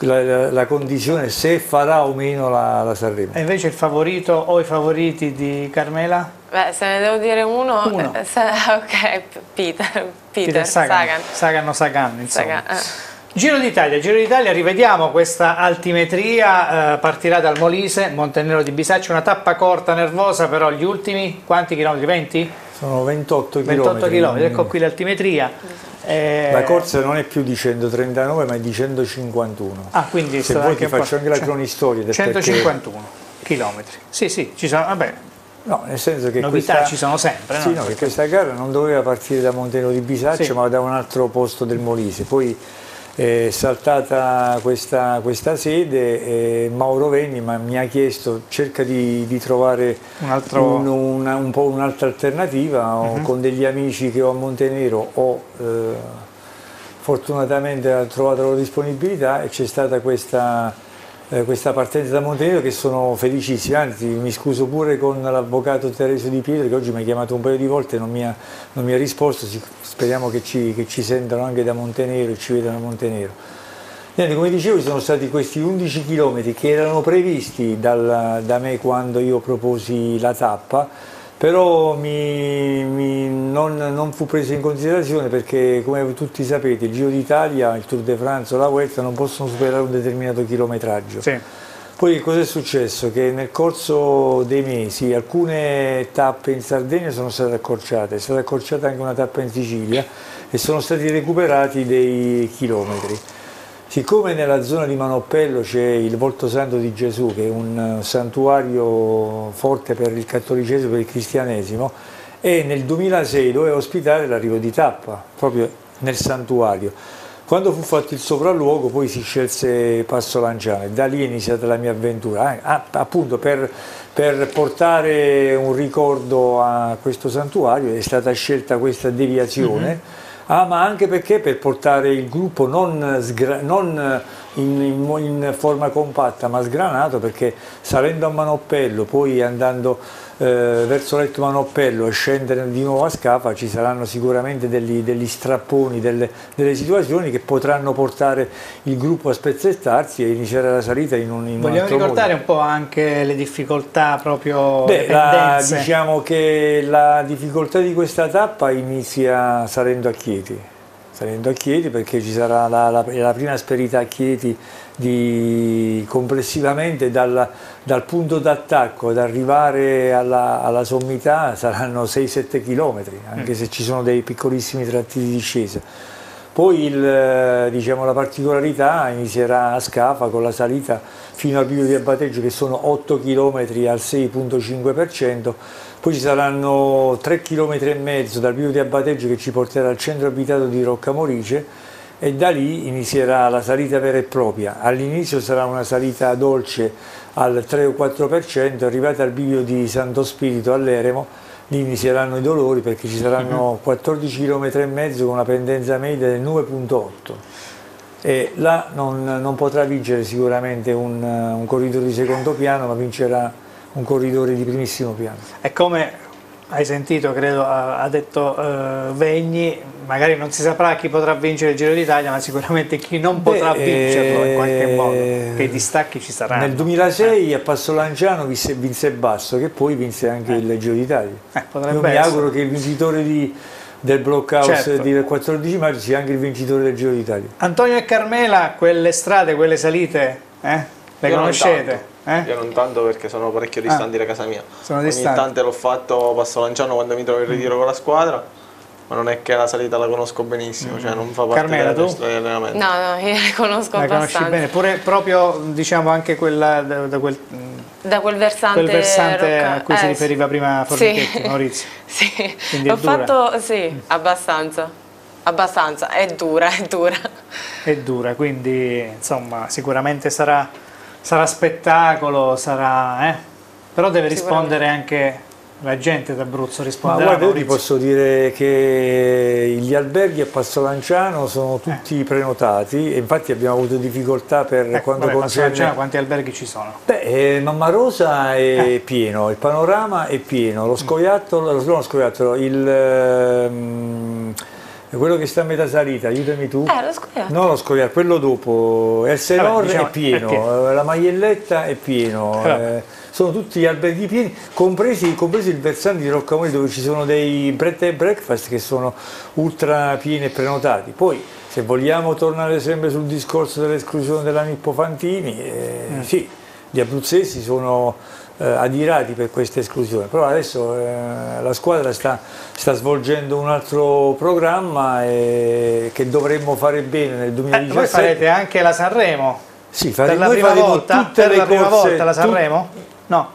la, la- la condizione se farà o meno la, la Sanremo. E invece il favorito o i favoriti di Carmela? Beh, se ne devo dire uno, Uno. eh, se- ok, P- Peter, Peter, Sagan. Sagan. Sagan o Sagan, insomma. Sagan, eh. Giro d'Italia, Giro d'Italia, rivediamo questa altimetria, eh, partirà dal Molise, Montenero di Bisaccia, una tappa corta, nervosa, però gli ultimi, quanti chilometri? 20? Sono 28 km. 28 km, ecco qui l'altimetria. Eh, La corsa non è più di 139 ma è di 151. Ah, quindi Se vuoi ti faccio anche la cioè, cronistoria. del 151 chilometri. Sì, sì, ci sono, vabbè, perché- No, nel senso che novità questa... ci sono sempre, Sì, no? no, perché questa gara non doveva partire da Montenero di Bisaccia Sì. ma da un altro posto del Molise. Poi è saltata questa, questa sede e Mauro Vegni ma mi ha chiesto cerca di, di trovare Un altro- un, una- un po' un'altra alternativa o Mhm. con degli amici che ho a Montenero ho eh, fortunatamente trovato la disponibilità e c'è stata questa, eh, questa partenza da Montenero che sono felicissimo, anzi mi scuso pure con l'avvocato Teresio Di Pietro che oggi mi ha chiamato un paio di volte e non mi ha, non mi ha risposto, speriamo che ci, che ci sentano anche da Montenero e ci vedano a Montenero. Niente, come dicevo ci sono stati questi 11 km che erano previsti dal- da me quando io proposi la tappa, però mi- mi- non, non fu preso in considerazione perché come tutti sapete il Giro d'Italia, il Tour de France o la Vuelta non possono superare un determinato chilometraggio. Sì. Poi che cosa è successo? Che nel corso dei mesi alcune tappe in Sardegna sono state accorciate, è stata accorciata anche una tappa in Sicilia e sono stati recuperati dei chilometri. Siccome nella zona di Manoppello c'è il Volto Santo di Gesù, che è un eh, santuario forte per il cattolicesimo e per il cristianesimo, e nel 2006 doveva ospitare l'arrivo di tappa, proprio nel santuario. Quando fu fatto il sopralluogo poi si scelse Passo Lanciano e da lì è iniziata la mia avventura, eh, ah, appunto per, per portare un ricordo a questo santuario è stata scelta questa deviazione. Ah, ma anche perché? Per portare il gruppo non, sgra- non in, in mo- in forma compatta ma sgranato perché salendo a Manoppello poi andando eh, verso letto Manoppello e scendere di nuovo a Scafa ci saranno sicuramente degli, degli strapponi, delle, delle situazioni che potranno portare il gruppo a spezzettarsi e iniziare la salita in un, in un Vogliamo ricordare modo. un po' anche le difficoltà proprio Beh, la- diciamo che la difficoltà di questa tappa inizia salendo a Chieti, salendo a Chieti perché ci sarà la, la- la prima asperità a Chieti di, complessivamente dal, dal punto d'attacco ad arrivare alla, alla sommità saranno 6-7 km, anche se ci sono dei piccolissimi tratti di discesa. Poi il, eh, diciamo, la particolarità inizierà a Scafa con la salita fino al bivio di abbateggio che sono 8 km al 6,5%, poi ci saranno 3 km e mezzo dal bivio di abbateggio che ci porterà al centro abitato di Roccamorice e da lì inizierà la salita vera e propria. All'inizio sarà una salita dolce al 3 o 4%, arrivata al bivio di Santo Spirito all'Eremo, lì inizieranno i dolori perché ci saranno 14 km e mezzo con una pendenza media del 9.8 e là non, non potrà vincere sicuramente un, un corridore di secondo piano ma vincerà un corridore di primissimo piano. È come hai sentito, credo, ha detto eh, Vegni, magari non si saprà chi potrà vincere il Giro d'Italia, ma sicuramente chi non potrà Beh, vincerlo in qualche eh, modo, che i distacchi ci saranno. Nel 2006 a Passo Lanciano vinse, vinse Basso che poi vinse anche il Giro d'Italia. Eh, potrebbe Io mi essere. auguro che il vincitore di- del blockhouse Certo. del 14 maggio sia anche il vincitore del Giro d'Italia. Antonio e Carmela, quelle strade, quelle salite, eh? le Io conoscete? Eh? Io non tanto perché sono parecchio distanti da casa mia. Sono Ogni distanti. tanto l'ho fatto Passo Lanciano quando mi trovo in ritiro con la squadra, ma non è che la salita la conosco benissimo, cioè non fa parte Carmela, tu? degli allenamenti. No, no, io le conosco La conosci abbastanza. bene, pure proprio diciamo anche quella da, da quel, Da quel versante, quel versante a cui si eh, riferiva prima sì. Formichetti, Maurizio. Sì, l'ho dura. fatto, sì, abbastanza. Abbastanza, è dura, è dura. È dura, quindi insomma sicuramente sarà, sarà spettacolo, sarà, eh? però deve rispondere anche la gente d'Abruzzo, Ma risponderà guarda, io ti posso dire che gli alberghi a Passo Lanciano sono tutti prenotati e infatti abbiamo avuto difficoltà per Ecco, quanto vabbè, Passo Lanciano, concerne... quanti alberghi ci sono? Beh, eh, Mamma Rosa è pieno, il panorama è pieno, lo scoiattolo, lo, no, lo scoiattolo, il, ehm, quello che sta a metà salita, aiutami tu. Eh, lo scoiattolo. No, lo scoiattolo, quello dopo, El Vabbè, diciamo, è, pieno, è pieno. eh, la Maielletta è pieno, Vabbè. eh, sono tutti gli alberghi pieni, compresi, compresi il versante di Roccamoli dove ci sono dei bread and breakfast che sono ultra pieni e prenotati. Poi Se vogliamo tornare sempre sul discorso dell'esclusione della Nippo Fantini, eh, Mm. sì, gli abruzzesi sono eh, adirati per questa esclusione, però adesso eh, la squadra sta, sta svolgendo un altro programma e che dovremmo fare bene nel Eh, 2017. voi farete anche la Sanremo? Sì, Per fare- la noi prima volta? tutte Per le la prima corse- volta la Sanremo? No,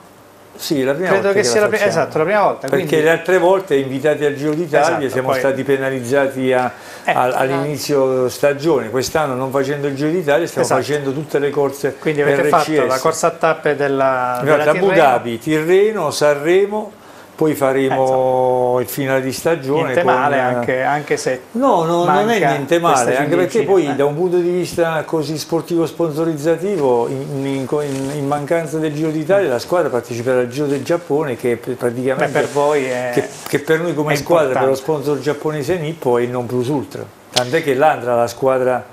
Sì, la prima credo volta che sia la, pri- facciamo. esatto, la prima volta. Perché quindi- le altre volte invitati al Giro d'Italia Esatto, siamo poi- stati penalizzati a- Eh, al- all'inizio stagione, quest'anno non facendo il Giro d'Italia stiamo Esatto. facendo tutte le corse Quindi avete fatto RCS. la corsa a tappe della, Abbiamo della fatto Abu Tirreno. Dhabi, Tirreno, Sanremo, poi faremo il finale di stagione. Eh, Niente con- male, anche, anche se No, no, non è niente male, anche perché poi eh. da un punto di vista così sportivo sponsorizzativo, in, in- in- mancanza del Giro d'Italia, la squadra parteciperà al Giro del Giappone che Beh, praticamente per voi è, che, che per noi come è squadra, per lo sponsor giapponese Nippo è il non plus ultra, tant'è che là andrà la squadra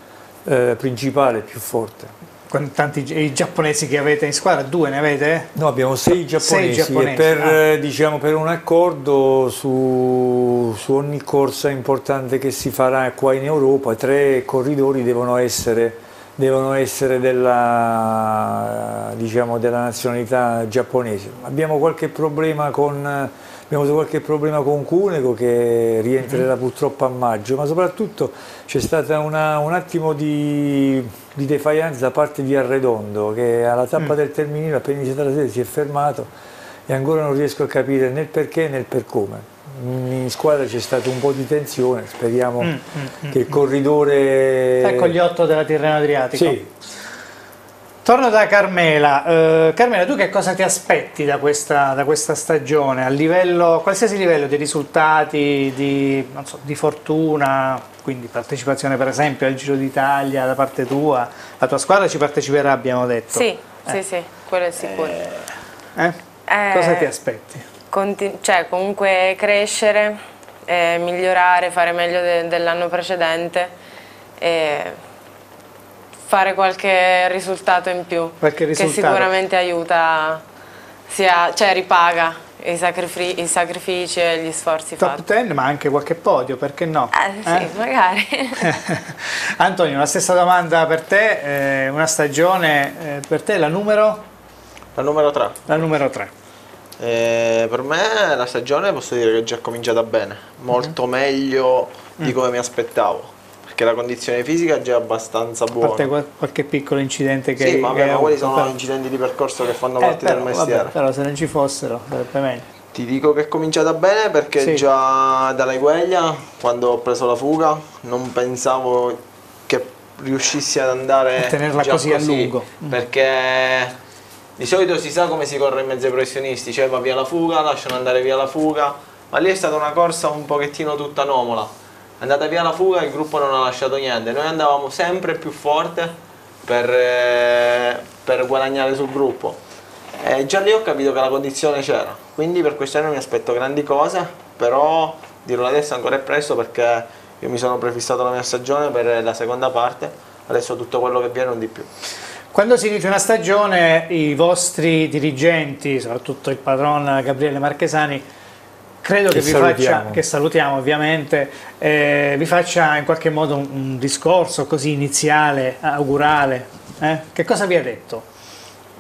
eh, principale più forte. Con tanti i giapponesi che avete in squadra, due ne avete? No, abbiamo sei giapponesi, giapponesi, e per, ah. eh, diciamo, per un accordo su, su ogni corsa importante che si farà qua in Europa, tre corridori devono essere, devono essere della, diciamo, della nazionalità giapponese. Abbiamo qualche problema con, abbiamo avuto qualche problema con Cunego che rientrerà purtroppo a maggio, ma soprattutto c'è stato un attimo di, di defiance da parte di Arredondo che alla tappa del Terminino appena iniziata la serie si è fermato e ancora non riesco a capire né il perché né il per come. In squadra c'è stato un po' di tensione, speriamo che il corridore... Ecco gli otto della Tirreno Adriatico. Sì, Torno da Carmela. Eh, Carmela, tu che cosa ti aspetti da questa, da questa stagione? A livello, qualsiasi livello di risultati, di, non so, di fortuna, quindi partecipazione per esempio al Giro d'Italia da parte tua, la tua squadra ci parteciperà abbiamo detto. Sì, sì, sì, quello è sicuro. Eh? Eh, Cosa ti aspetti? Cioè, comunque crescere, eh, migliorare, fare meglio de- dell'anno precedente fare qualche risultato in più. Qualche Che risultato. sicuramente aiuta, sia, cioè ripaga i, sacrifi- i sacrifici e gli sforzi Top fatti. 10 ma anche qualche podio, perché no? Eh, sì, Eh? magari. Antonio, la stessa domanda per te, eh, una stagione eh, per te la numero, La numero 3. la numero 3. Eh, per me la stagione posso dire che è già cominciata bene, molto meglio di come mi aspettavo, perché la condizione fisica è già abbastanza A parte buona. qual- qualche piccolo incidente che Sì, ma, vabbè, ma quelli sono però- incidenti di percorso che fanno Eh, parte però, del vabbè, mestiere. però se non ci fossero sarebbe meglio. Ti dico che è cominciata bene perché Sì. già dalla Gueglia, quando ho preso la fuga, non pensavo che riuscissi ad andare A tenerla già così a lungo. Mm. Perché di solito si sa come si corre in mezzo ai professionisti, cioè va via la fuga, lasciano andare via la fuga, ma lì è stata una corsa un pochettino tutta anomala. Andata via la fuga, il gruppo non ha lasciato niente, noi andavamo sempre più forte per, eh, per guadagnare sul gruppo. E già lì ho capito che la condizione c'era, quindi per quest'anno mi aspetto grandi cose, però dirlo adesso ancora è presto perché io mi sono prefissato la mia stagione per la seconda parte, adesso tutto quello che viene non di più. Quando si inizia una stagione, i vostri dirigenti, soprattutto il padron Gabriele Marchesani, credo che, Che vi salutiamo. faccia, che salutiamo ovviamente, eh, vi faccia in qualche modo un, un discorso così iniziale, augurale. eh? Che cosa vi ha detto?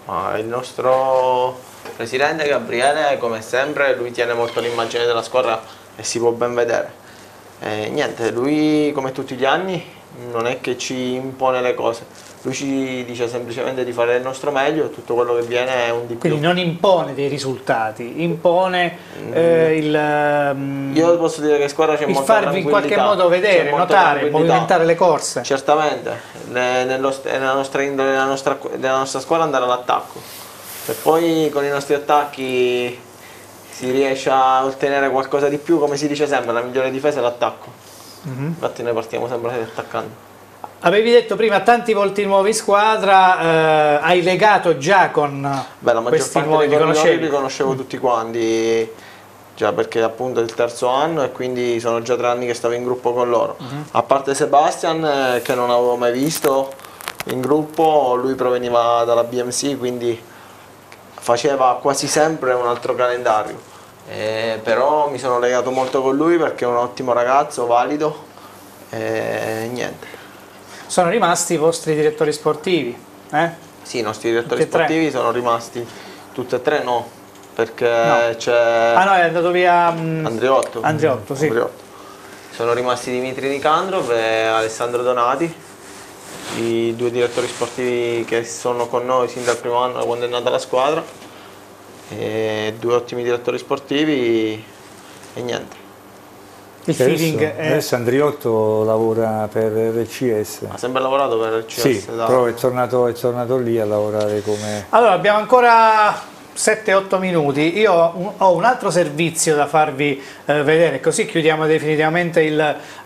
Ma il nostro presidente Gabriele, come sempre, lui tiene molto l'immagine della squadra e si può ben vedere. E niente, lui come tutti gli anni non è che ci impone le cose, lui ci dice semplicemente di fare il nostro meglio e tutto quello che viene è un di più. Quindi non impone dei risultati, impone eh, il, ehm, Mm. Io posso dire che squadra c'è il molta farvi in qualche modo vedere, notare, movimentare le corse. Certamente, nello st- nella nostra nella nostra, nella nostra squadra andare all'attacco. E poi con i nostri attacchi si riesce a ottenere qualcosa di più, come si dice sempre, la migliore difesa è l'attacco. Mhm. Infatti noi partiamo sempre attaccando. Avevi detto prima tanti volti nuovi in squadra, eh, hai legato già con Beh, la maggior questi parte nuovi dei conoscevi? li conoscevo tutti quanti, già perché appunto è il terzo anno e quindi sono già tre anni che stavo in gruppo con loro. Mhm. A parte Sebastian eh, che non avevo mai visto in gruppo, lui proveniva dalla BMC quindi faceva quasi sempre un altro calendario. Eh, però mi sono legato molto con lui perché è un ottimo ragazzo, valido E niente. Sono rimasti i vostri direttori sportivi, eh? Sì, i nostri direttori Tutti sportivi sono rimasti tutti e tre no, perché No. c'è Ah no, è andato via... mm, Andriotto. Andriotto, sì. Andriotto. Sono rimasti Dimitri Nicandrov e Alessandro Donati, i due direttori sportivi che sono con noi sin dal primo anno da quando è nata la squadra. E due ottimi direttori sportivi e niente. Il Adesso- feeling è... Adesso Andriotto lavora per RCS. Ha sempre lavorato per il CS Sì, però è tornato, è tornato lì a lavorare come... Allora, abbiamo ancora 7-8 minuti. Io ho un, altro servizio da farvi eh, vedere, così chiudiamo definitivamente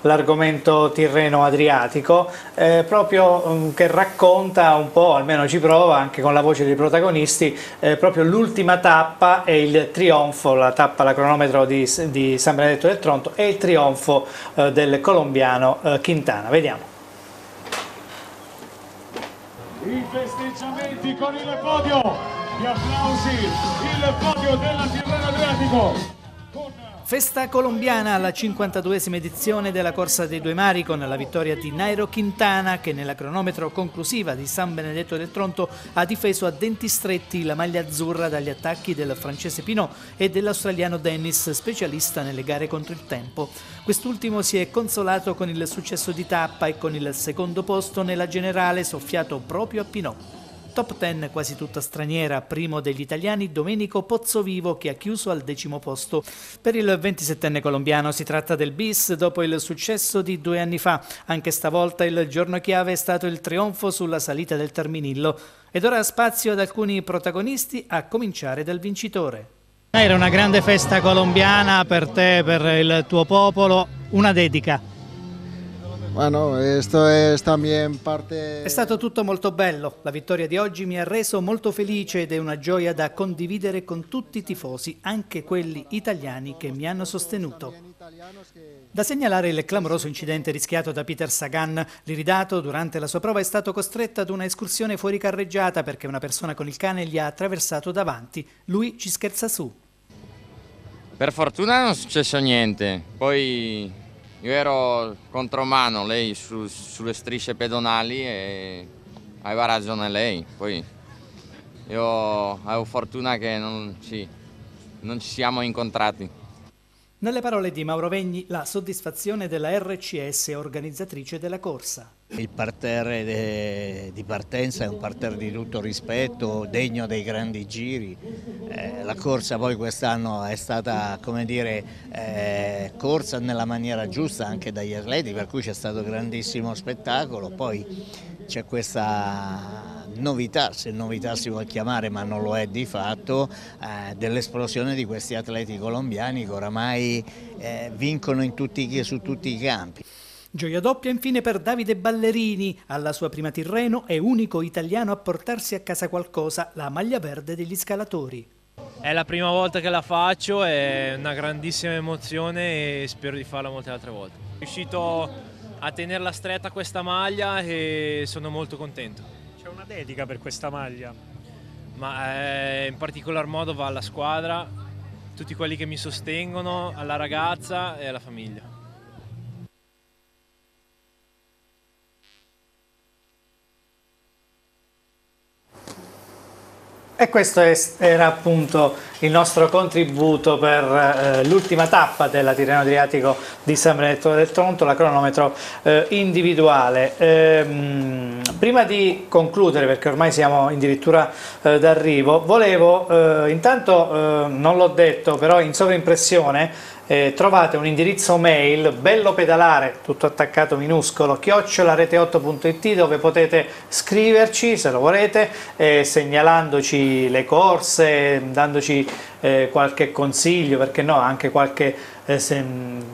l'argomento Tirreno-Adriatico, eh, proprio mm, che racconta un po', almeno ci prova, anche con la voce dei protagonisti, eh, proprio l'ultima tappa e il trionfo, la tappa, la cronometro di, di San Benedetto del Tronto e il trionfo eh, del colombiano eh, Quintana. Vediamo. i festeggiamenti con il podio, gli applausi, il podio della Tirreno Adriatico. Festa colombiana alla 52esima edizione della Corsa dei Due Mari con la vittoria di Nairo Quintana che nella cronometro conclusiva di San Benedetto del Tronto ha difeso a denti stretti la maglia azzurra dagli attacchi del francese Pinot e dell'australiano Dennis, specialista nelle gare contro il tempo. Quest'ultimo si è consolato con il successo di tappa e con il secondo posto nella generale soffiato proprio a Pinot. Top 10 quasi tutta straniera, primo degli italiani Domenico Pozzovivo che ha chiuso al decimo posto. Per il 27enne colombiano si tratta del bis dopo il successo di due anni fa. Anche stavolta il giorno chiave è stato il trionfo sulla salita del Terminillo. Ed ora spazio ad alcuni protagonisti a cominciare dal vincitore. Era una grande festa colombiana per te, per il tuo popolo, una dedica. Bueno, esto es también parte... È stato tutto molto bello, la vittoria di oggi mi ha reso molto felice ed è una gioia da condividere con tutti i tifosi, anche quelli italiani che mi hanno sostenuto. Da segnalare il clamoroso incidente rischiato da Peter Sagan, l'iridato durante la sua prova è stato costretto ad una escursione fuori carreggiata perché una persona con il cane gli ha attraversato davanti. Lui ci scherza su. Per fortuna non è successo niente, poi io ero contromano, lei su- sulle strisce pedonali e aveva ragione lei, poi io avevo fortuna che non, sì, non ci siamo incontrati. Nelle parole di Mauro Vegni, la soddisfazione della RCS organizzatrice della corsa. Il parterre di partenza è un parterre di tutto rispetto, degno dei grandi giri. Eh, la corsa poi quest'anno è stata, come dire, eh, corsa nella maniera giusta anche dagli atleti, per cui c'è stato grandissimo spettacolo. Poi c'è questa novità, se novità si vuol chiamare, ma non lo è di fatto, eh, dell'esplosione di questi atleti colombiani che oramai eh, vincono in tutti, su tutti i campi. Gioia doppia infine per Davide Ballerini, alla sua prima Tirreno e unico italiano a portarsi a casa qualcosa, la maglia verde degli scalatori. È la prima volta che la faccio, è una grandissima emozione e spero di farla molte altre volte. Sono riuscito a tenerla stretta questa maglia e sono molto contento. C'è una dedica per questa maglia. Ma eh, in particolar modo va alla squadra, tutti quelli che mi sostengono, alla ragazza e alla famiglia. E questo era appunto il nostro contributo per eh, l'ultima tappa della Tirreno Adriatico di San Benedetto del Tronto, la cronometro eh, individuale. Ehm, prima di concludere, perché ormai siamo addirittura eh, d'arrivo, volevo, eh, intanto eh, non l'ho detto, però in sovraimpressione eh, trovate un indirizzo mail bello pedalare, tutto attaccato minuscolo, chiocciolarete8.it dove potete scriverci se lo volete, eh, segnalandoci le corse, dandoci eh, qualche consiglio, perché no, anche qualche, eh, se-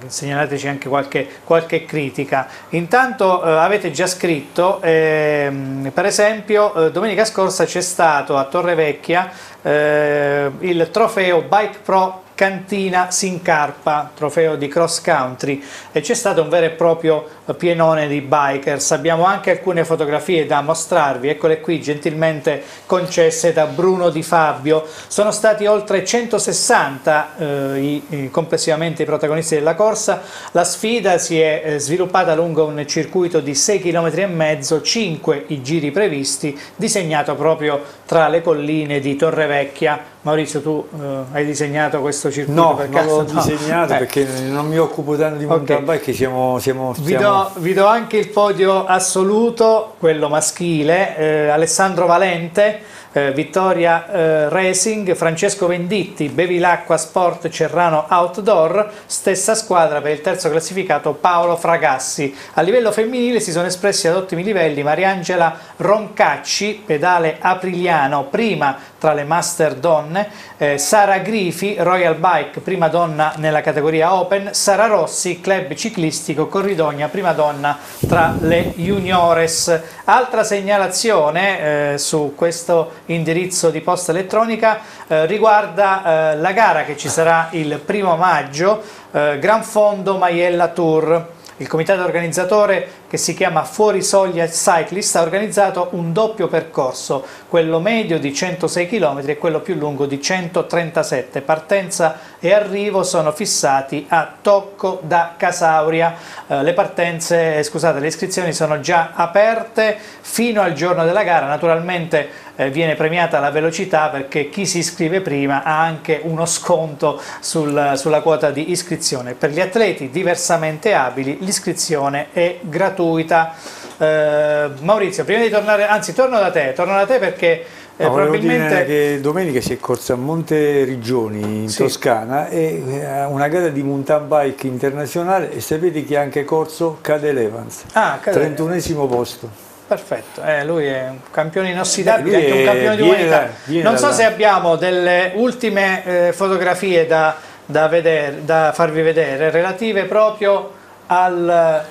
segnalateci anche qualche, qualche critica. Intanto eh, avete già scritto, ehm, per esempio, eh, domenica scorsa c'è stato a Torrevecchia eh, il trofeo Bike Pro Cantina Sincarpa, trofeo di cross country e c'è stato un vero e proprio pienone di bikers. Abbiamo anche alcune fotografie da mostrarvi, eccole qui gentilmente concesse da Bruno Di Fabio. Sono stati oltre 160 eh, i, complessivamente i protagonisti della corsa. La sfida si è eh, sviluppata lungo un circuito di 6 km e mezzo, 5 i giri previsti, disegnato proprio tra le colline di Torrevecchia. Maurizio, tu eh, hai disegnato questo circuito no, per non caso? l'ho disegnato Eh. perché non mi occupo tanto di mountain Ok. bike, siamo, siamo, Vi do, vi do anche il podio assoluto, quello maschile, eh, Alessandro Valente, eh, Vittoria eh, Racing, Francesco Venditti, Bevilacqua Sport Cerrano Outdoor, stessa squadra per il terzo classificato Paolo Fragassi. A livello femminile si sono espressi ad ottimi livelli Mariangela Roncacci, pedale apriliano, prima tra le master donne, eh, Sara Grifi, Royal Bike, prima donna nella categoria Open, Sara Rossi, club ciclistico Corridogna, prima donna tra le juniores. Altra segnalazione eh, su questo indirizzo di posta elettronica eh, riguarda eh, la gara che ci sarà il primo maggio, eh, Gran Fondo Maiella Tour. Il comitato organizzatore che si chiama Fuori Soglia Cyclist ha organizzato un doppio percorso, quello medio di 106 km e quello più lungo di 137. Partenza e arrivo sono fissati a Tocco da Casauria. Eh, le partenze, eh, scusate, le iscrizioni sono già aperte fino al giorno della gara. Naturalmente eh, viene premiata la velocità perché chi si iscrive prima ha anche uno sconto sul- sulla quota di iscrizione. Per gli atleti diversamente abili l'iscrizione è gratuita. Eh, Maurizio, prima di tornare, anzi torno da te, torno da te perché eh, No, probabilmente... che domenica si è corsa a Monte Rigioni in Sì. Toscana e eh, una gara di mountain bike internazionale e sapete chi ha anche corso? Cadel Evans, Ah, Cadel. 31esimo posto. Perfetto, eh, lui è un campione inossidabile, Lui anche un campione di umanità. da- non so dalla- se abbiamo delle ultime eh, fotografie da, da vedere- da farvi vedere relative proprio al...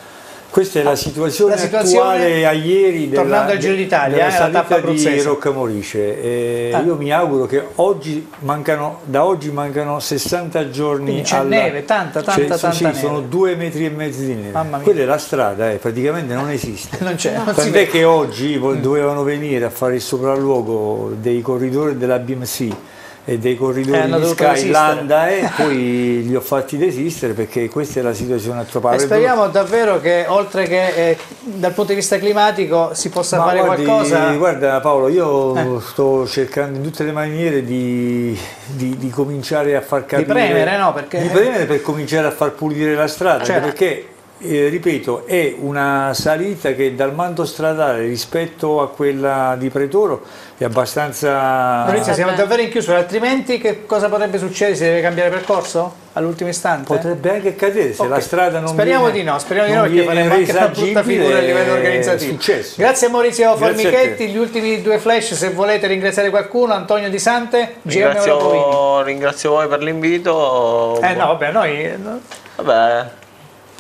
Questa è la situazione, La situazione- attuale a ieri della, tornando al Giro d'Italia, eh, alla tappa di abruzzese. Roccamorice. E Ah. Io mi auguro che oggi mancano, da oggi mancano 60 giorni Quindi c'è alla- neve, tanta, tanta, tanta sì, neve. sono due metri e mezzo di neve. Mamma mia. Quella è la strada, eh, praticamente non esiste. Non c'è, Tant'è che oggi vo- dovevano venire a fare il sopralluogo dei corridori della BMC e dei Eh, corridori hanno di Skylanda e poi li ho fatti desistere perché questa è la situazione attuale. E speriamo davvero che oltre che eh, dal punto di vista climatico si possa Ma fare guardi, qualcosa... Guarda Paolo, io Eh. sto cercando in tutte le maniere di, di- di cominciare a far capire... premere, no? Perché- Di premere per cominciare a far pulire la strada, Certo. perché, eh, ripeto, è una salita che dal manto stradale rispetto a quella di Pretoro è abbastanza... Maurizio, siamo davvero in chiusura, altrimenti che cosa potrebbe succedere? Si deve cambiare percorso all'ultimo istante? Potrebbe anche accadere se Ok. la strada non speriamo viene- di no, speriamo di no perché faremo anche una brutta figura a livello organizzativo. successo. Grazie a Maurizio Grazie a. Formichetti, gli ultimi due flash se volete ringraziare qualcuno, Antonio Di Sante, GM. Ringrazio, ringrazio voi per l'invito. Eh no, vabbè, noi... no. Vabbè,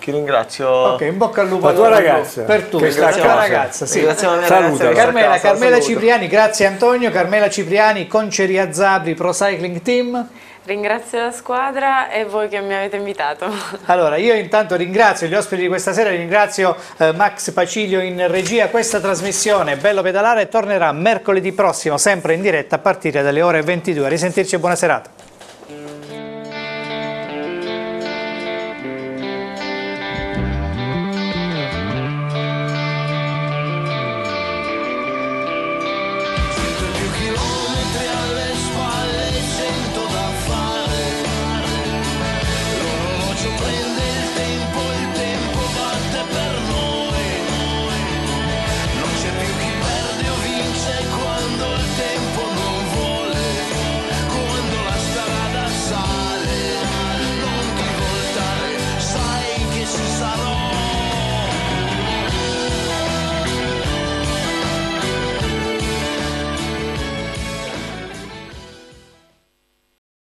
chi ringrazio? Ok, in bocca al lupo La tua ragazza, per tu, che sta la a tua ragazza, sì. Ringraziamo la mia Salutala. ragazza Carmela, Carmela saluto. Cipriani, grazie Antonio, Carmela Cipriani, Conceria Zabri Pro Cycling Team. Ringrazio la squadra e voi che mi avete invitato. Allora, io intanto ringrazio gli ospiti di questa sera, ringrazio eh, Max Pacilio in regia. Questa trasmissione Bello Pedalare tornerà mercoledì prossimo, sempre in diretta a partire dalle ore 22. A risentirci e buona serata.